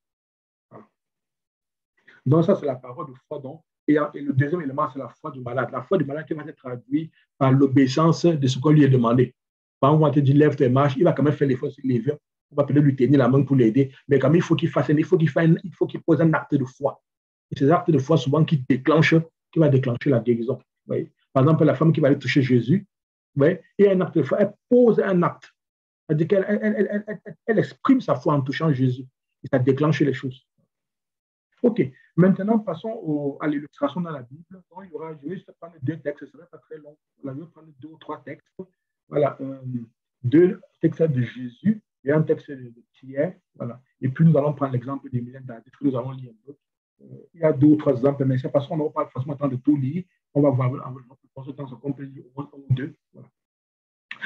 [SPEAKER 1] Donc, ça, c'est la parole de foi. Donc. Et, le deuxième élément, c'est la foi du malade. La foi du malade qui va être traduite par l'obéissance de ce qu'on lui a demandé. Par exemple, on te dit lève tes marches, il va quand même faire l'effort de se lever. On va peut-être lui tenir la main pour l'aider, mais quand même, il faut qu'il fasse, il faut qu'il fasse, il faut qu'il pose un acte de foi. Et ces actes de foi, souvent, qui déclenchent, qui va déclencher la guérison. Par exemple, la femme qui va aller toucher Jésus, y a un acte de foi, elle pose un acte. Elle, elle, elle, elle, exprime sa foi en touchant Jésus. Et ça déclenche les choses. OK. Maintenant, passons à l'illustration dans la Bible. Donc, il y aura, je vais juste prendre deux textes, ce ne serait pas très long. je vais prendre deux ou trois textes. Voilà, euh, deux textes de Jésus et un texte de Pierre. Voilà. Et puis, nous allons prendre l'exemple des millénaires d'Adis, que nous allons lire. Euh, il y a deux ou trois exemples, mais c'est parce qu'on n'aura pas forcément le temps de tout lire. On va voir en ce temps qu'on peut lire au moins deux. Voilà.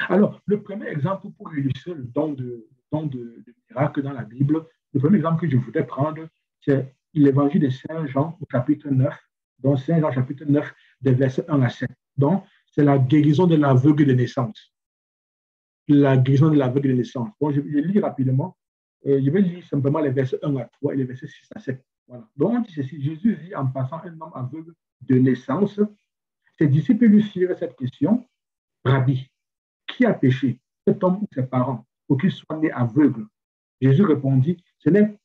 [SPEAKER 1] Alors, le premier exemple pour illustrer le don de, don de miracle dans la Bible, le premier exemple que je voudrais prendre, c'est l'évangile de Saint Jean au chapitre 9, donc Saint Jean chapitre 9, des versets 1 à 7. Donc, c'est la guérison de l'aveugle de naissance. La guérison de l'aveugle de naissance. Donc, je, vais lis rapidement. Euh, je vais lire simplement les versets 1 à 3 et les versets 6 à 7. Voilà. Donc, on dit ceci Jésus vit en passant un homme aveugle de naissance. Ses disciples lui firent cette question Rabbi, qui a péché, cet homme ou ses parents, pour qu'il soit né aveugle? Jésus répondit Ce n'est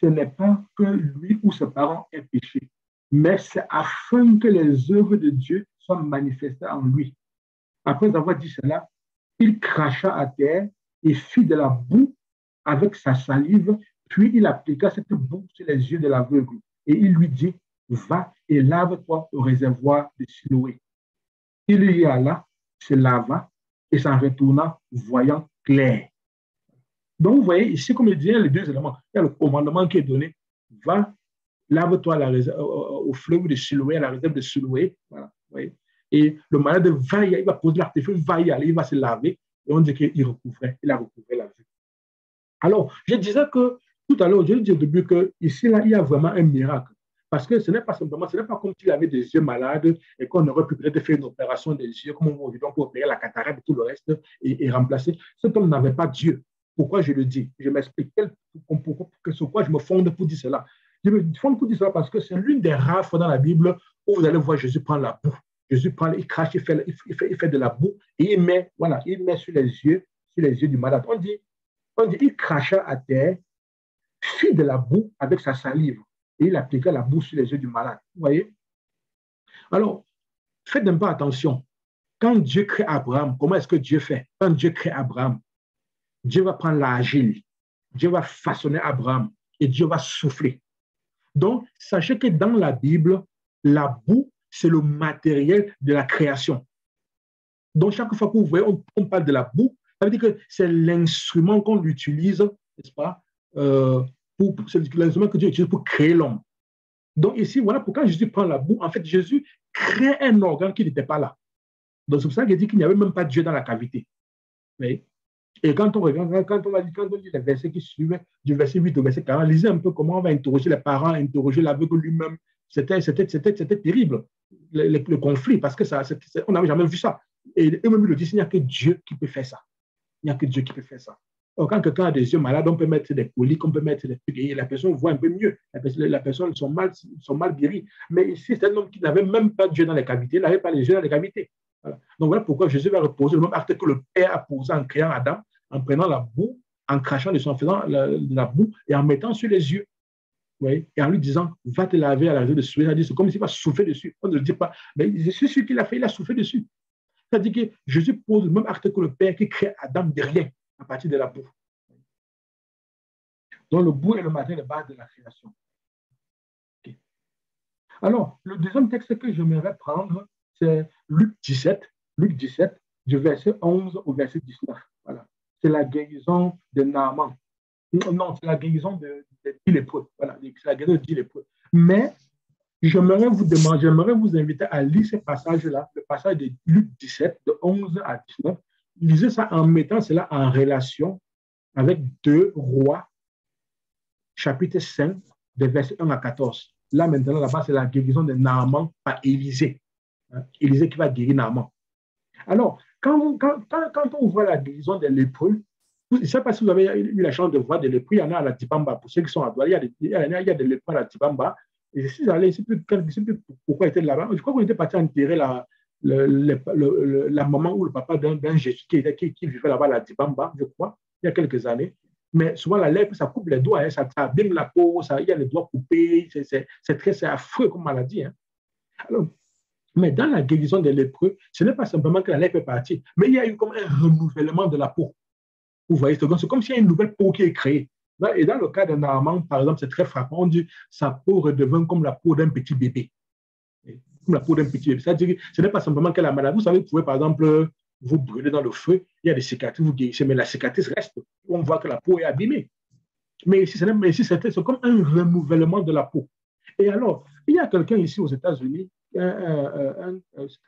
[SPEAKER 1] ce n'est pas que lui ou ses parents aient péché, mais c'est afin que les œuvres de Dieu soient manifestées en lui. Après avoir dit cela, il cracha à terre et fit de la boue avec sa salive, puis il appliqua cette boue sur les yeux de l'aveugle et il lui dit, va et lave-toi au réservoir de Siloé. Il y alla, se lava et s'en retourna voyant clair. Donc, vous voyez, ici, comme il dit, les deux éléments. Il y a le commandement qui est donné. Va, lave-toi au fleuve de Siloé, à la réserve de Siloé. Voilà, Et le malade va y aller, il va poser l'artifice, va y aller, il va se laver. Et on dit qu'il recouvrait, il a recouvré la vue. Alors, je disais que tout à l'heure, je disais au début que ici, là, il y a vraiment un miracle. Parce que ce n'est pas simplement, ce n'est pas comme s'il avait des yeux malades et qu'on aurait pu peut-être faire une opération des yeux, comme on dit, pour opérer la cataracte et tout le reste et, et remplacer. Cet homme n'avait pas Dieu. Pourquoi je le dis Je m'explique sur quoi je me fonde pour dire cela. Je me fonde pour dire cela parce que c'est l'une des rares fois dans la Bible où vous allez voir Jésus prendre la boue. Jésus prend, il crache, il fait, de la boue et il met, voilà, il met sur les yeux, sur les yeux du malade. On dit, on dit, il cracha à terre, fit de la boue avec sa salive et il appliqua la boue sur les yeux du malade. Vous voyez? Alors, faites un peu attention. Quand Dieu crée Abraham, comment est-ce que Dieu fait? Quand Dieu crée Abraham, Dieu va prendre l'argile, Dieu va façonner Abraham et Dieu va souffler. Donc, sachez que dans la Bible, la boue, c'est le matériel de la création. Donc, chaque fois que vous voyez, on, parle de la boue, ça veut dire que c'est l'instrument qu'on utilise, n'est-ce pas, euh, pour, c'est l'instrument que Dieu utilise pour créer l'homme. Donc, ici, voilà pourquoi Jésus prend la boue. En fait, Jésus crée un organe qui n'était pas là. Donc, c'est pour ça qu'il dit qu'il n'y avait même pas Dieu dans la cavité. Vous et quand on regarde, quand on, quand on lit les versets qui suivent, du verset 8 au verset 40, lisez un peu comment on va interroger les parents, interroger l'aveugle lui-même. C'était, terrible, le, conflit, parce que ça, on n'avait jamais vu ça. Et eux-mêmes le disent, il n'y a que Dieu qui peut faire ça. Il n'y a que Dieu qui peut faire ça. quand quelqu'un a des yeux malades, on peut mettre des coliques, on peut mettre des trucs, et la personne voit un peu mieux. La personne, la sont mal, sont mal guéries. Mais ici, c'est un homme qui n'avait même pas Dieu dans les cavités, il n'avait pas les yeux dans les cavités. Donc voilà pourquoi Jésus va reposer le même acte que le Père a posé en créant Adam, en prenant la boue, en crachant de son faisant la, boue et en mettant sur les yeux. Et en lui disant, va te laver à la réserve de souffler. C'est comme s'il va souffler dessus. On ne le dit pas, mais c'est ce qu'il a fait, il a soufflé dessus. C'est-à-dire que Jésus pose le même acte que le Père qui crée Adam de rien à partir de la boue. Donc le boue est le matériel de base de la création. Alors, le deuxième texte que j'aimerais prendre, c'est Luc 17, Luc 17, du verset 11 au verset 19. C'est la guérison de Naaman. Non, c'est la guérison de, de, lépreux. Voilà, c'est la guérison de 10 lépreux. Mais j'aimerais vous demander, j'aimerais vous inviter à lire ce passage-là, le passage de Luc 17, de 11 à 19, lisez ça en mettant cela en relation avec 2 rois, chapitre 5, des versets 1 à 14. Là, maintenant, là-bas, c'est la guérison de Naaman par Élisée. Hein, Élisée qui va guérir Naaman. Alors, quand, quand, quand, on voit la guérison des lépreux, je ne sais pas si vous avez eu la chance de voir des lépreux, il y en a à la Tibamba. Pour ceux qui sont à Douala, il y a des, lépreux à la Tibamba. Et je suis allé, je ne sais plus, pourquoi était là-bas. Je crois qu'on était parti enterrer la, le, le, la maman ou le papa d'un Jésus qui, qui, qui, vivait là-bas à la Tibamba, je crois, il y a quelques années. Mais souvent, la lèpre, ça coupe les doigts, hein, ça, abîme la peau, ça, il y a les doigts coupés, c'est très affreux comme maladie. Hein. Alors, mais dans la guérison des lépreux, ce n'est pas simplement que la lèpre est partie, mais il y a eu comme un renouvellement de la peau. Vous voyez, c'est comme s'il y a une nouvelle peau qui est créée. Et dans le cas d'un Normand, par exemple, c'est très frappant. On dit sa peau redevient comme la peau d'un petit bébé. Comme la peau d'un petit bébé. C'est-à-dire que ce n'est pas simplement que la maladie. Vous savez, vous pouvez, par exemple, vous brûler dans le feu, il y a des cicatrices, vous guérissez, mais la cicatrice reste. On voit que la peau est abîmée. Mais ici, c'est comme un renouvellement de la peau. Et alors, il y a quelqu'un ici aux États-Unis,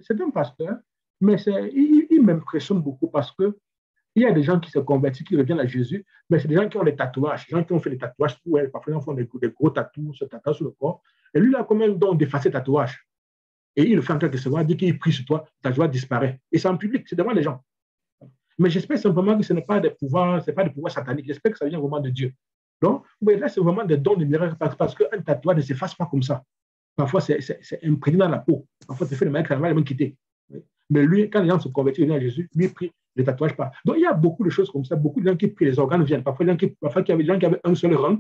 [SPEAKER 1] c'est un pasteur, mais il, il m'impressionne beaucoup parce que il y a des gens qui se convertissent, qui reviennent à Jésus, mais c'est des gens qui ont des tatouages, des gens qui ont fait des tatouages pour elles. Parfois, ils font des, gros tatouages, se sur le corps. Et lui, il a quand même don d'effacer tatouages. Et il le fait en quelque sorte, dit qu'il prie sur toi, ta joie disparaît. Et c'est en public, c'est devant les gens. Mais j'espère simplement que ce n'est pas des pouvoirs, ce n'est pas des pouvoirs sataniques. J'espère que ça vient vraiment de Dieu. Donc, là, c'est vraiment des dons de miracles parce qu'un tatouage ne s'efface pas comme ça. Parfois, c'est imprégné dans la peau. Parfois, c'est fait le mal, ça va même quitter. Mais lui, quand les gens se convertissent à Jésus, lui, prie les tatouages pas. Donc, il y a beaucoup de choses comme ça. Beaucoup de gens qui prient, les organes viennent. Parfois, il y, avait des gens qui avaient un seul rang.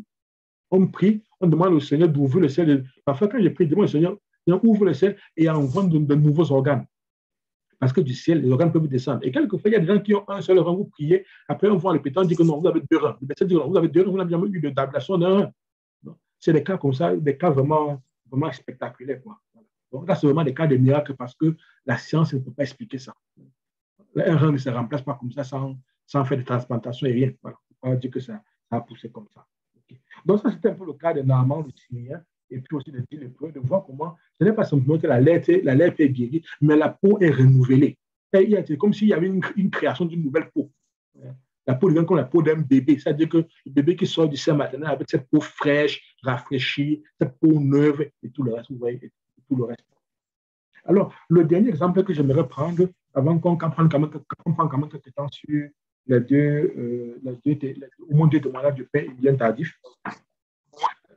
[SPEAKER 1] On prie, on demande au Seigneur d'ouvrir le ciel. Parfois, quand j'ai prie, demande au Seigneur, ouvre le ciel et envoie de, de nouveaux organes. Parce que du ciel, les organes peuvent descendre. Et quelquefois, il y a des gens qui ont un seul rang, vous priez, après on voit le pétant, on dit que non, vous avez deux rangs. Le médecin dit non, vous avez deux rangs, vous n'avez jamais eu d'ablation d'un rang. C'est des cas comme ça, des cas vraiment, vraiment spectaculaires. Quoi. Donc là, c'est vraiment des cas de miracles parce que la science ne peut pas expliquer ça. Un rang ne se remplace pas comme ça sans, sans faire de transplantation et rien. Voilà. On dire que ça, a poussé comme ça. Donc ça, c'était un peu le cas de Normand, le Syrien, et puis aussi de dire de voir comment ce n'est pas simplement que la lettre, la est guérie, mais la peau est renouvelée. C'est comme s'il y avait une création d'une nouvelle peau. La peau devient comme la peau d'un bébé. C'est-à-dire que le bébé qui sort du sein maternel avec cette peau fraîche, rafraîchie, cette peau neuve et tout le reste. Alors, le dernier exemple que j'aimerais prendre, avant qu'on prenne quand, même, quelques temps sur les deux, euh, les deux, au moins deux témoignages père bien tardif.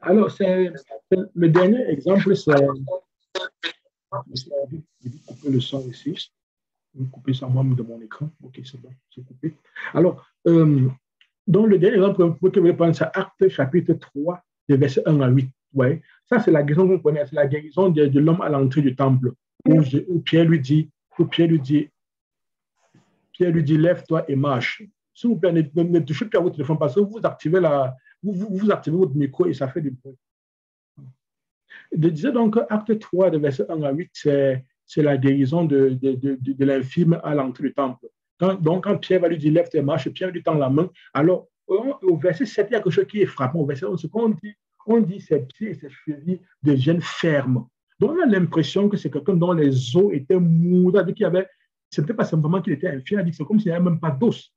[SPEAKER 1] Alors, le dernier exemple, c'est. Je vais couper le son ici. Je vais couper ça moi de mon écran. Ok, c'est bon, c'est coupé. Alors, euh, donc le dernier exemple que je vais prendre, c'est Acte chapitre 3, versets 1 à 8. Ouais. Ça, c'est la guérison qu'on connaît, c'est la guérison de, de l'homme à l'entrée du temple, où, Pierre lui dit, où Pierre lui dit, Pierre lui dit, lève-toi et marche. S'il vous plaît, ne, ne, touchez plus à votre téléphone parce que vous activez, la, vous, vous, activez votre micro et ça fait du bruit. Je disais donc, acte 3, de verset 1 à 8, c'est, c'est la guérison de, de, de, l'infime à l'entrée du temple. donc, quand Pierre va lui dire, lève-toi et marche, Pierre lui tend la main. Alors, au verset 7, il y a quelque chose qui est frappant. Au verset 11, ce qu'on dit, on dit ses pieds et ses chevilles deviennent fermes. Donc, on a l'impression que c'est quelqu'un dont les os étaient mous. Qu'il y avait, pas simplement qu'il était infirme, c'est comme s'il n'y avait même pas d'os.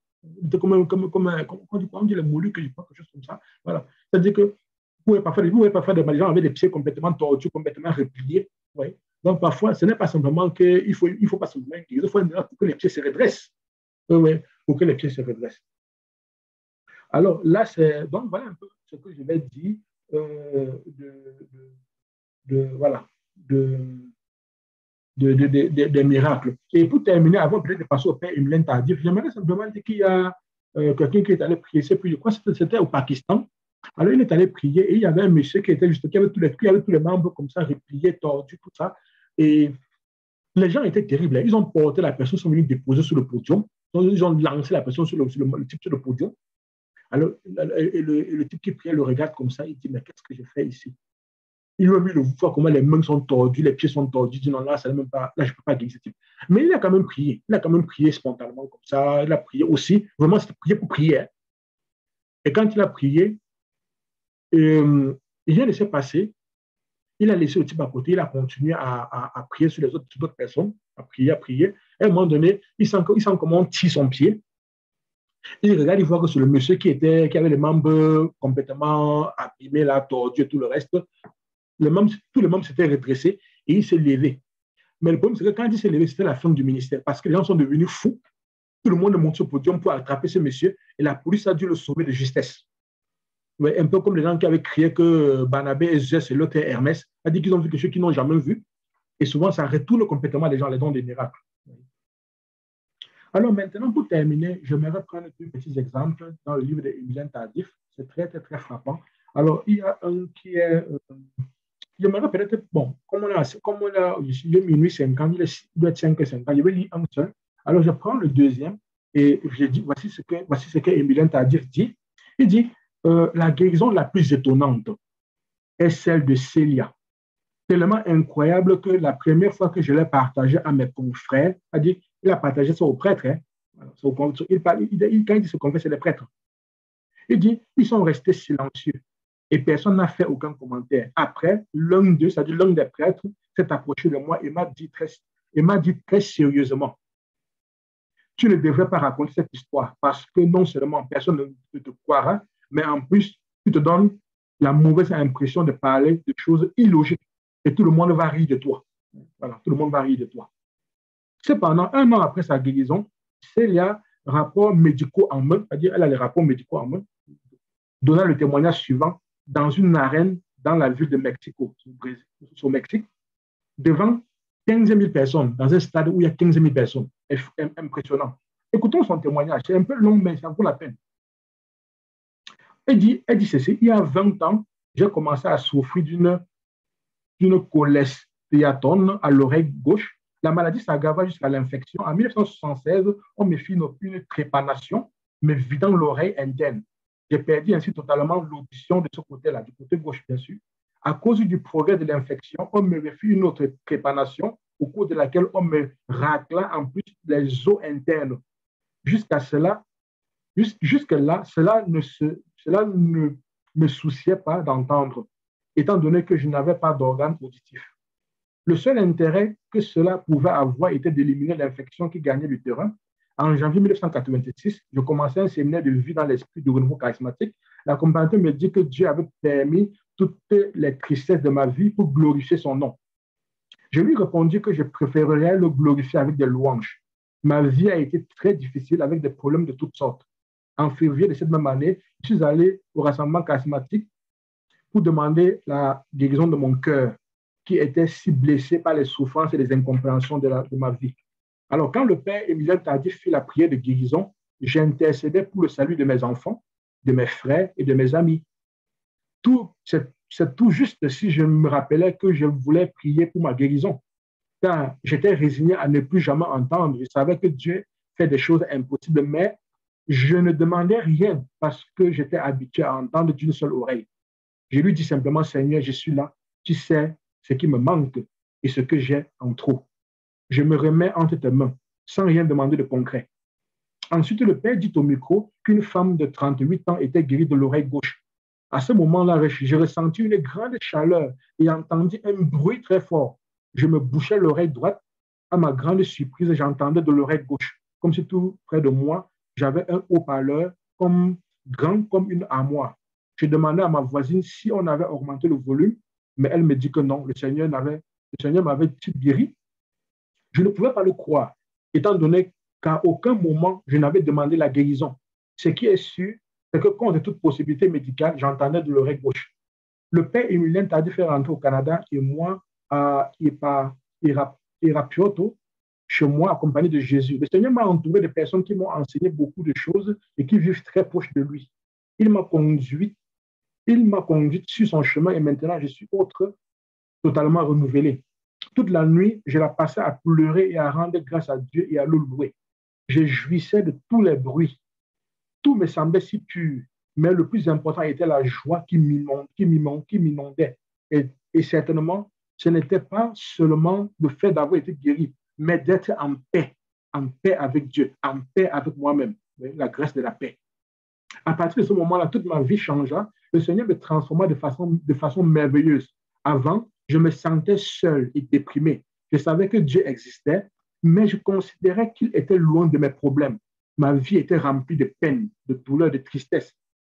[SPEAKER 1] Comme, comme, comme, comme, on dit les moulues, je quelque chose comme ça. Voilà. C'est-à-dire que vous pouvez parfois, vous pouvez parfois des gens avec des pieds complètement tordus, complètement repliés. Oui. Donc, parfois, ce n'est pas simplement qu'il faut, il faut pas simplement il faut pour que les pieds se redressent. Oui, oui, pour que les pieds se redressent. Alors là, c'est, donc voilà un peu ce que je vais dire euh, de, voilà, de, des miracles. Et pour terminer, avant peut-être de passer au Père Emilien Tardif, j'aimerais simplement dire qu'il y a euh, quelqu'un qui est allé prier, c'est c'était au Pakistan. Alors, il est allé prier et il y avait un monsieur qui était juste, qui avait tous les, qui avait tous les membres comme ça, repliés, tordus, tout ça. Et les gens étaient terribles. Ils ont porté la personne, sont venus déposer sur le podium. Ils ont lancé la personne sur le, type sur le podium. Alors, le, le, type qui priait le regarde comme ça, il dit, mais qu'est-ce que je fais ici? Il lui a mis le voir comment les mains sont tordues, les pieds sont tordus. Il dit, non, là, ça même pas, là je ne peux pas guérir ce type. Mais il a quand même prié. Il a quand même prié spontanément comme ça. Il a prié aussi. Vraiment, c'était prié pour prier. Et quand il a prié, euh, il a laissé passer. Il a laissé le type à côté. Il a continué à, prier sur les autres, autres personnes, à prier, à prier. À un moment donné, il sent, comment on tire son pied. Il regarde, il voit que c'est le monsieur qui, était, qui avait les membres complètement abîmés, là, tordus et tout le reste. Le membre, tout le monde s'était redressé et il s'est levé. Mais le problème, c'est que quand il s'est levé, c'était la fin du ministère parce que les gens sont devenus fous. Tout le monde monte sur le podium pour attraper ce monsieur et la police a dû le sauver de justesse. Un peu comme les gens qui avaient crié que Banabé et Zeus et l'autre Hermès a dit qu'ils ont vu quelque chose qu'ils n'ont jamais vu. Et souvent, ça retourne complètement les gens, les dons des miracles. Alors maintenant, pour terminer, je vais prendre deux petits exemples dans le livre de Tardif. C'est très, très, très frappant. Alors, il y a un qui est... Euh, J'aimerais peut-être, bon, comme on a, comme on a, il est minuit 50, il doit être 5 50, je vais lire un seul. Alors, je prends le deuxième et je dis, voici ce que, voici ce que Emilien Tardif dit. Il dit, euh, la guérison la plus étonnante est celle de Célia. Tellement incroyable que la première fois que je l'ai partagé à mes confrères, a dit, il a partagé ça au prêtre. Hein. Il, quand il se confesse, c'est les prêtres. Il dit, ils sont restés silencieux et personne n'a fait aucun commentaire. Après, l'un d'eux, c'est-à-dire l'un des prêtres, s'est approché de moi et m'a dit et m'a dit très sérieusement, tu ne devrais pas raconter cette histoire parce que non seulement personne ne te croira, mais en plus, tu te donnes la mauvaise impression de parler de choses illogiques et tout le monde va rire de toi. Voilà, tout le monde va rire de toi. Cependant, un an après sa guérison, Célia, rapport médicaux en main, c'est-à-dire elle a les rapports médicaux en main, donnant le témoignage suivant dans une arène dans la ville de Mexico, au Mexique, devant 15 000 personnes, dans un stade où il y a 15 000 personnes. Impressionnant. Écoutons son témoignage. C'est un peu long, mais ça vaut la peine. Elle dit, elle dit ceci, il y a 20 ans, j'ai commencé à souffrir d'une, cholestéatone à l'oreille gauche. La maladie s'aggrava jusqu'à l'infection. En 1976, on me fit une, une trépanation, me vidant l'oreille interne. J'ai perdu ainsi totalement l'audition de ce côté-là, du côté gauche, bien sûr. À cause du progrès de l'infection, on me refait une autre préparation au cours de laquelle on me racla en plus les os internes. Jusqu'à cela, jusque-là, cela ne, se, cela ne me souciait pas d'entendre, étant donné que je n'avais pas d'organe auditif. Le seul intérêt que cela pouvait avoir était d'éliminer l'infection qui gagnait du terrain en janvier 1986, je commençais un séminaire de vie dans l'esprit du renouveau charismatique. La compagnie me dit que Dieu avait permis toutes les tristesses de ma vie pour glorifier son nom. Je lui répondis que je préférerais le glorifier avec des louanges. Ma vie a été très difficile avec des problèmes de toutes sortes. En février de cette même année, je suis allé au rassemblement charismatique pour demander la guérison de mon cœur, qui était si blessé par les souffrances et les incompréhensions de, ma vie. Alors, quand le père Émilien Tardif fit la prière de guérison, j'intercédais pour le salut de mes enfants, de mes frères et de mes amis. C'est tout juste si je me rappelais que je voulais prier pour ma guérison, car j'étais résigné à ne plus jamais entendre. Je savais que Dieu fait des choses impossibles, mais je ne demandais rien parce que j'étais habitué à entendre d'une seule oreille. Je lui dis simplement, Seigneur, je suis là, tu sais ce qui me manque et ce que j'ai en trop je me remets entre tes mains, sans rien demander de concret. Ensuite, le père dit au micro qu'une femme de 38 ans était guérie de l'oreille gauche. À ce moment-là, j'ai ressenti une grande chaleur et entendu un bruit très fort. Je me bouchais l'oreille droite. À ma grande surprise, j'entendais de l'oreille gauche, comme si tout près de moi, j'avais un haut-parleur comme, grand comme une armoire. Je demandais à ma voisine si on avait augmenté le volume, mais elle me dit que non, le Seigneur m'avait guéri je ne pouvais pas le croire, étant donné qu'à aucun moment je n'avais demandé la guérison. Ce qui est sûr, c'est que contre toute possibilité médicale, j'entendais de l'oreille gauche. Le père Emilien t'a dû faire rentrer au Canada et moi à Irapioto, chez moi, accompagné de Jésus. Le Seigneur m'a entouré de personnes qui m'ont enseigné beaucoup de choses et qui vivent très proche de lui. Il m'a conduit, il m'a conduit sur son chemin et maintenant je suis autre, totalement renouvelé. Toute la nuit, je la passais à pleurer et à rendre grâce à Dieu et à le louer. Je jouissais de tous les bruits. Tout me semblait si pur, mais le plus important était la joie qui m'inondait. Et certainement, ce n'était pas seulement le fait d'avoir été guéri, mais d'être en paix, en paix avec Dieu, en paix avec moi-même, la grâce de la paix. À partir de ce moment-là, toute ma vie changea. Le Seigneur me transforma de façon, de façon merveilleuse. Avant, je me sentais seul et déprimé. Je savais que Dieu existait, mais je considérais qu'il était loin de mes problèmes. Ma vie était remplie de peine, de douleur, de tristesse.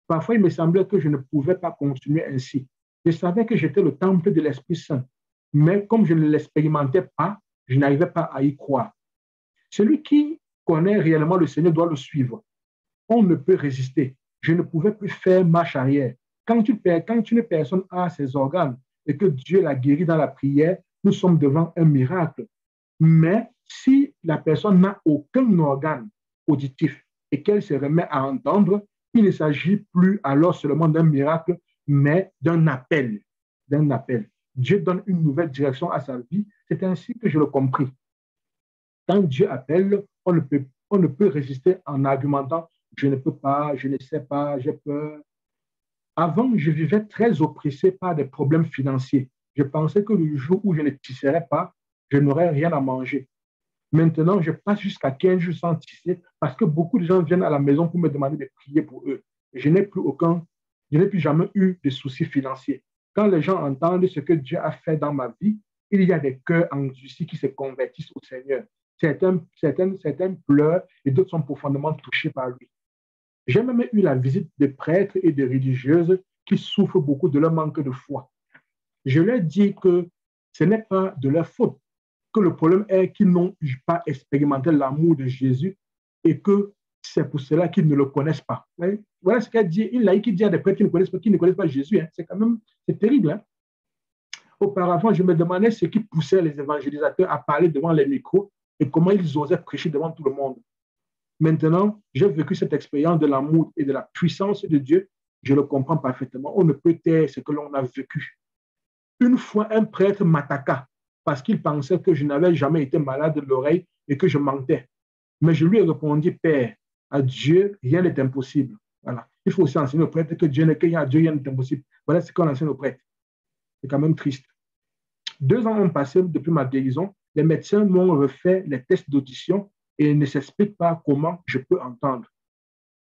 [SPEAKER 1] Parfois, il me semblait que je ne pouvais pas continuer ainsi. Je savais que j'étais le temple de l'Esprit Saint, mais comme je ne l'expérimentais pas, je n'arrivais pas à y croire. Celui qui connaît réellement le Seigneur doit le suivre. On ne peut résister. Je ne pouvais plus faire marche arrière. Quand, une personne a ses organes et que Dieu l'a guéri dans la prière, nous sommes devant un miracle. Mais si la personne n'a aucun organe auditif et qu'elle se remet à entendre, il ne s'agit plus alors seulement d'un miracle, mais d'un appel, d'un appel. Dieu donne une nouvelle direction à sa vie. C'est ainsi que je le compris. Quand Dieu appelle, on ne peut, on ne peut résister en argumentant je ne peux pas, je ne sais pas, j'ai peur. Avant, je vivais très oppressé par des problèmes financiers. Je pensais que le jour où je ne tisserais pas, je n'aurais rien à manger. Maintenant, je passe jusqu'à 15 jours sans tisser parce que beaucoup de gens viennent à la maison pour me demander de prier pour eux. Je n'ai plus aucun, je n'ai plus jamais eu de soucis financiers. Quand les gens entendent ce que Dieu a fait dans ma vie, il y a des cœurs endurcis qui se convertissent au Seigneur. Certains, certains, certains pleurent et d'autres sont profondément touchés par lui. J'ai même eu la visite de prêtres et de religieuses qui souffrent beaucoup de leur manque de foi. Je leur dis que ce n'est pas de leur faute, que le problème est qu'ils n'ont pas expérimenté l'amour de Jésus et que c'est pour cela qu'ils ne le connaissent pas. Voilà ce qu'a dit une laïque qui dit à des prêtres qui ne connaissent pas, Jésus. Hein. C'est quand même terrible. Hein. Auparavant, je me demandais ce qui poussait les évangélisateurs à parler devant les micros et comment ils osaient prêcher devant tout le monde. Maintenant, j'ai vécu cette expérience de l'amour et de la puissance de Dieu. Je le comprends parfaitement. On ne peut taire ce que l'on a vécu. Une fois, un prêtre m'attaqua parce qu'il pensait que je n'avais jamais été malade de l'oreille et que je mentais. Mais je lui ai répondu, Père, à Dieu, rien n'est impossible. Voilà. Il faut aussi enseigner aux prêtres que Dieu n'est qu'il Dieu, rien n'est impossible. Voilà ce qu'on enseigne aux prêtres. C'est quand même triste. Deux ans ont passé depuis ma guérison. Les médecins m'ont refait les tests d'audition et ne s'explique pas comment je peux entendre.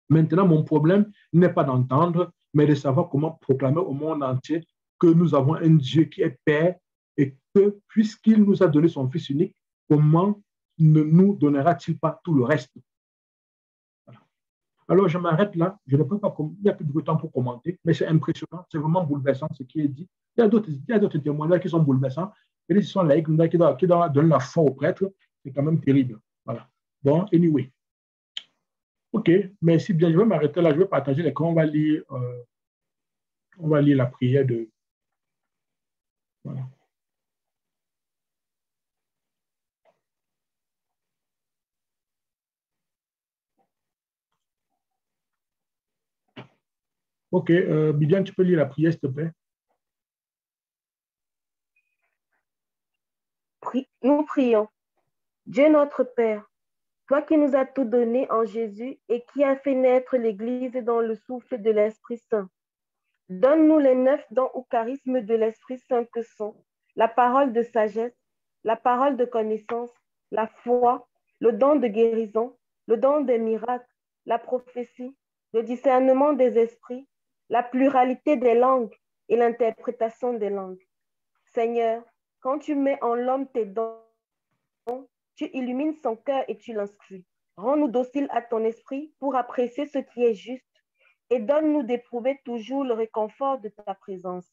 [SPEAKER 1] Maintenant, mon problème n'est pas d'entendre, mais de savoir comment proclamer au monde entier que nous avons un Dieu qui est Père et que puisqu'il nous a donné son Fils unique, comment ne nous donnera-t-il pas tout le reste? Alors, je m'arrête là. Je ne peux pas, il n'y a plus de temps pour commenter, mais c'est impressionnant, c'est vraiment bouleversant ce qui est dit. Il y a d'autres témoignages qui sont bouleversants. Et ils sont laïcs, qui qui donner la foi aux prêtres. C'est quand même terrible. Voilà. Bon, anyway. OK, merci bien. Je vais m'arrêter là. Je vais partager les On va lire, euh, on va lire la prière de. Voilà. OK, euh, Bidiane, tu peux lire la prière, s'il te plaît?
[SPEAKER 3] Nous prions. Dieu notre Père, toi qui nous as tout donné en Jésus et qui as fait naître l'Église dans le souffle de l'Esprit Saint, donne-nous les neuf dons ou charismes de l'Esprit Saint que sont la parole de sagesse, la parole de connaissance, la foi, le don de guérison, le don des miracles, la prophétie, le discernement des esprits, la pluralité des langues et l'interprétation des langues. Seigneur, quand tu mets en l'homme tes dons, tu illumines son cœur et tu l'inscris. Rends-nous dociles à ton esprit pour apprécier ce qui est juste et donne-nous d'éprouver toujours le réconfort de ta présence.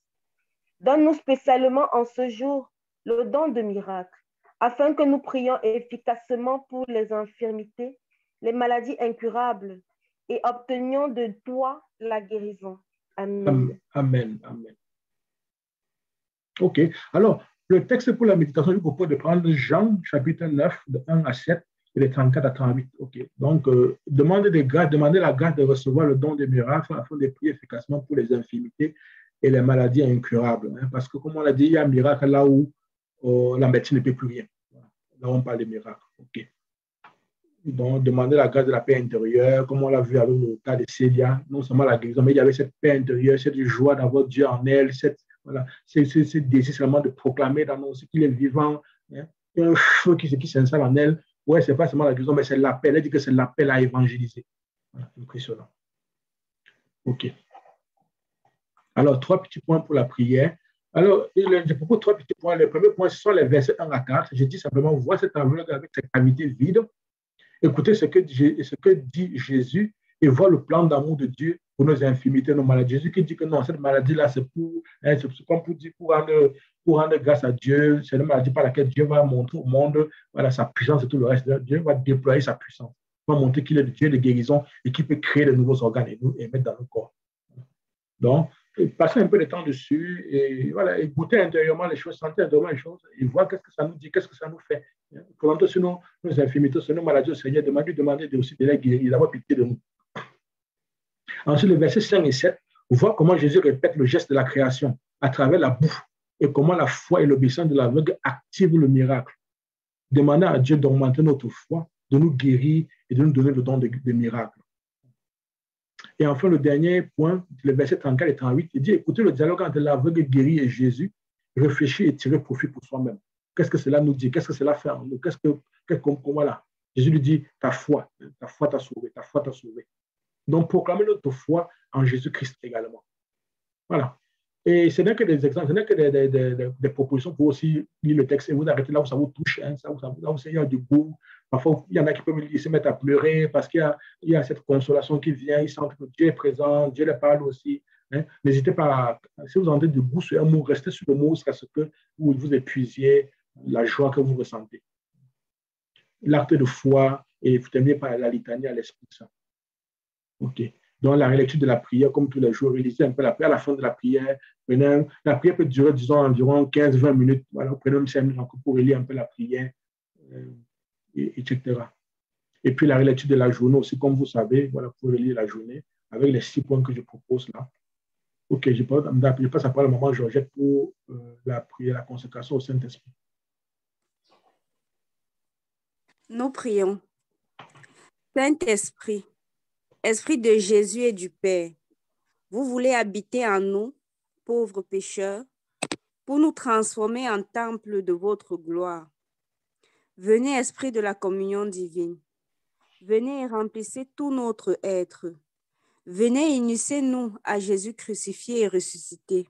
[SPEAKER 3] Donne-nous spécialement en ce jour le don de miracle, afin que nous prions efficacement pour les infirmités, les maladies incurables et obtenions de toi la guérison. Amen.
[SPEAKER 1] Amen. OK. Alors, le texte pour la méditation, je vous propose de prendre Jean, chapitre 9, de 1 à 7 et de 34 à 38. OK. Donc, euh, demandez, demandez la grâce de recevoir le don des miracles afin de prier efficacement pour les infirmités et les maladies incurables. Hein, parce que, comme on l'a dit, il y a un miracle là où euh, la médecine ne peut plus rien. Là, on parle de miracles. OK. Donc, demandez la grâce de la paix intérieure, comme on l'a vu avec le cas de Célia, non seulement la guérison, mais il y avait cette paix intérieure, cette joie d'avoir Dieu en elle, cette voilà. Ce désir seulement de proclamer, d'annoncer qu'il est vivant. Hein. Un feu qui, qui s'installe en elle. Ouais, c'est pas seulement la guérison, mais c'est l'appel. Elle dit que c'est l'appel à évangéliser. Voilà, impressionnant. OK. Alors, trois petits points pour la prière. Alors, je propose trois petits points. Le premier point, ce sont les versets 1 à 4. Je dis simplement, vois cette enveloppe avec cette cavité vide. Écoutez ce que, ce que dit Jésus et vois le plan d'amour de Dieu pour nos infimités, nos maladies. Jésus qui dit que non, cette maladie-là, c'est pour, hein, comme pour, dire, pour, rendre, pour rendre grâce à Dieu. C'est une maladie par laquelle Dieu va montrer au monde voilà, sa puissance et tout le reste. Dieu va déployer sa puissance. Il va montrer qu'il est le Dieu de guérison et qu'il peut créer de nouveaux organes et nous et mettre dans nos corps. Donc, passer un peu de temps dessus et voilà, écouter intérieurement les choses, sentir intérieurement les choses et voir qu'est-ce que ça nous dit, qu'est-ce que ça nous fait. Présenter sur nos, nos infirmités, sur nos maladies au Seigneur, demander, demander aussi de la guérir, d'avoir pitié de nous. Ensuite, le verset 5 et 7, on voit comment Jésus répète le geste de la création à travers la bouffe et comment la foi et l'obéissance de l'aveugle activent le miracle. Demandant à Dieu d'augmenter notre foi, de nous guérir et de nous donner le don des de miracles. Et enfin, le dernier point, le verset 34 et 38, il dit écoutez le dialogue entre l'aveugle guéri et Jésus, réfléchir et tirer profit pour soi-même. Qu'est-ce que cela nous dit? Qu'est-ce que cela fait en nous? Qu'est-ce que, voilà. Jésus lui dit ta foi, ta foi t'a sauvé, ta foi t'a sauvé. Donc, proclamer notre foi en Jésus-Christ également. Voilà. Et ce n'est que des exemples, ce n'est que des, propositions pour aussi lire le texte et vous arrêter là où ça vous touche, hein, ça, là où il y du goût. Parfois, il y en a qui peuvent se mettre à pleurer parce qu'il y a, cette consolation qui vient, ils sentent que Dieu est présent, Dieu les parle aussi. Hein. N'hésitez pas, si vous entendez du goût sur un mot, restez sur le mot jusqu'à ce que vous, épuisiez la joie que vous ressentez. L'acte de foi, et vous terminez par la litanie à l'Esprit Saint. OK. Donc, la relecture de la prière, comme tous les jours, réalisez un peu la prière à la fin de la prière. la prière peut durer, disons, environ 15-20 minutes. Prenez même 5 minutes pour relire un peu la prière, euh, etc. Et puis, la relecture de la journée aussi, comme vous savez, voilà, pour relire la journée, avec les six points que je propose là. OK, je passe, je passe après le Georgette pour euh, la prière, la consécration au Saint-Esprit.
[SPEAKER 2] Nous prions. Saint-Esprit, Esprit de Jésus et du Père, vous voulez habiter en nous, pauvres pécheurs, pour nous transformer en temple de votre gloire. Venez, Esprit de la communion divine. Venez et remplissez tout notre être. Venez unissez-nous à Jésus crucifié et ressuscité,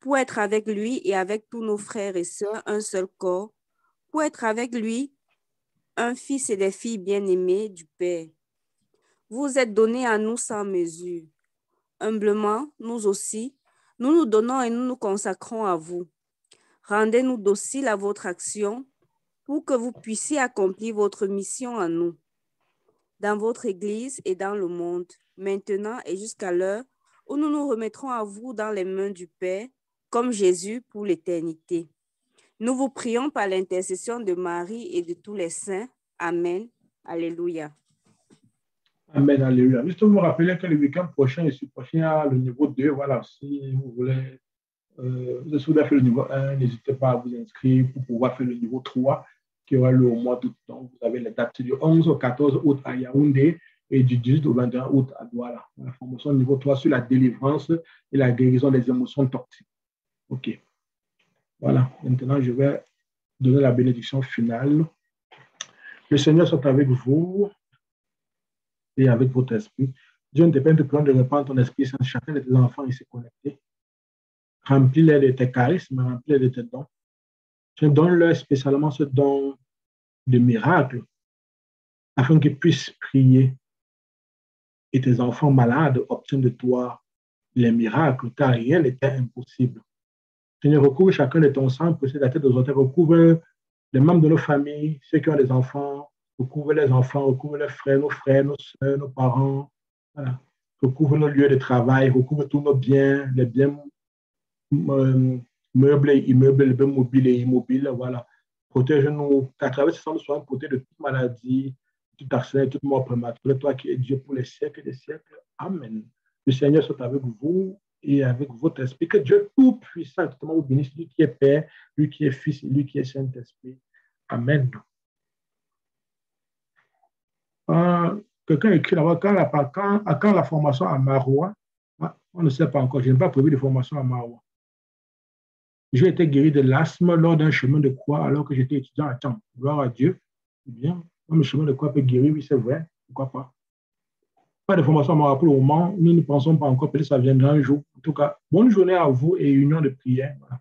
[SPEAKER 2] pour être avec lui et avec tous nos frères et sœurs un seul corps, pour être avec lui un fils et des filles bien-aimés du Père vous êtes donnés à nous sans mesure. Humblement, nous aussi, nous nous donnons et nous nous consacrons à vous. Rendez-nous dociles à votre action pour que vous puissiez accomplir votre mission en nous, dans votre Église et dans le monde, maintenant et jusqu'à l'heure où nous nous remettrons à vous dans les mains du Père, comme Jésus pour l'éternité. Nous vous prions par l'intercession de Marie et de tous les saints. Amen. Alléluia.
[SPEAKER 1] Amen, alléluia. Juste vous rappeler que le week-end prochain et celui prochain, il y a le niveau 2. Voilà, si vous voulez, euh, vous avez fait le niveau 1, n'hésitez pas à vous inscrire pour pouvoir faire le niveau 3 qui aura lieu au mois d'août. Donc, vous avez les dates du 11 au 14 août à Yaoundé et du 18 au 21 août à Douala. La formation niveau 3 sur la délivrance et la guérison des émotions toxiques. OK. Voilà, maintenant je vais donner la bénédiction finale. Le Seigneur soit avec vous et avec votre esprit. Dieu ne dépend de prendre de répandre ton esprit sans chacun de tes enfants ici connectés. Remplis-les de tes charismes, remplis-les de tes dons. Donne-leur spécialement ce don de miracle afin qu'ils puissent prier et tes enfants malades obtiennent de toi les miracles, car rien n'était impossible. Seigneur, recouvre chacun de ton sang, précède la tête aux autres, recouvre les membres de nos familles, ceux qui ont des enfants, recouvre les enfants, recouvre les frères, nos frères, nos soeurs, nos parents, voilà. recouvre nos lieux de travail, recouvre tous nos biens, les biens euh, les biens mobiles et immobiles, voilà. Protège-nous, qu'à travers ce sang, nous soyons protégés de toute maladie, tout accident, toute mort prématurée, toi qui es Dieu pour les siècles des siècles. Amen. Le Seigneur soit avec vous et avec votre esprit. Que Dieu Tout-Puissant, vous bénisse, lui qui est Père, lui qui est Fils, lui qui est Saint-Esprit. Amen. Euh, quelqu'un écrit là-bas, quand la, quand, la formation à Maroua, on ne sait pas encore, je n'ai pas prévu de formation à Maroua. J'ai été guéri de l'asthme lors d'un chemin de croix alors que j'étais étudiant à temps. Gloire à Dieu. Bien, le chemin de croix peut guérir, oui, c'est vrai. Pourquoi pas? Pas de formation à pour le moment. Nous ne pensons pas encore, peut-être ça viendra un jour. En tout cas, bonne journée à vous et union de prière. Voilà.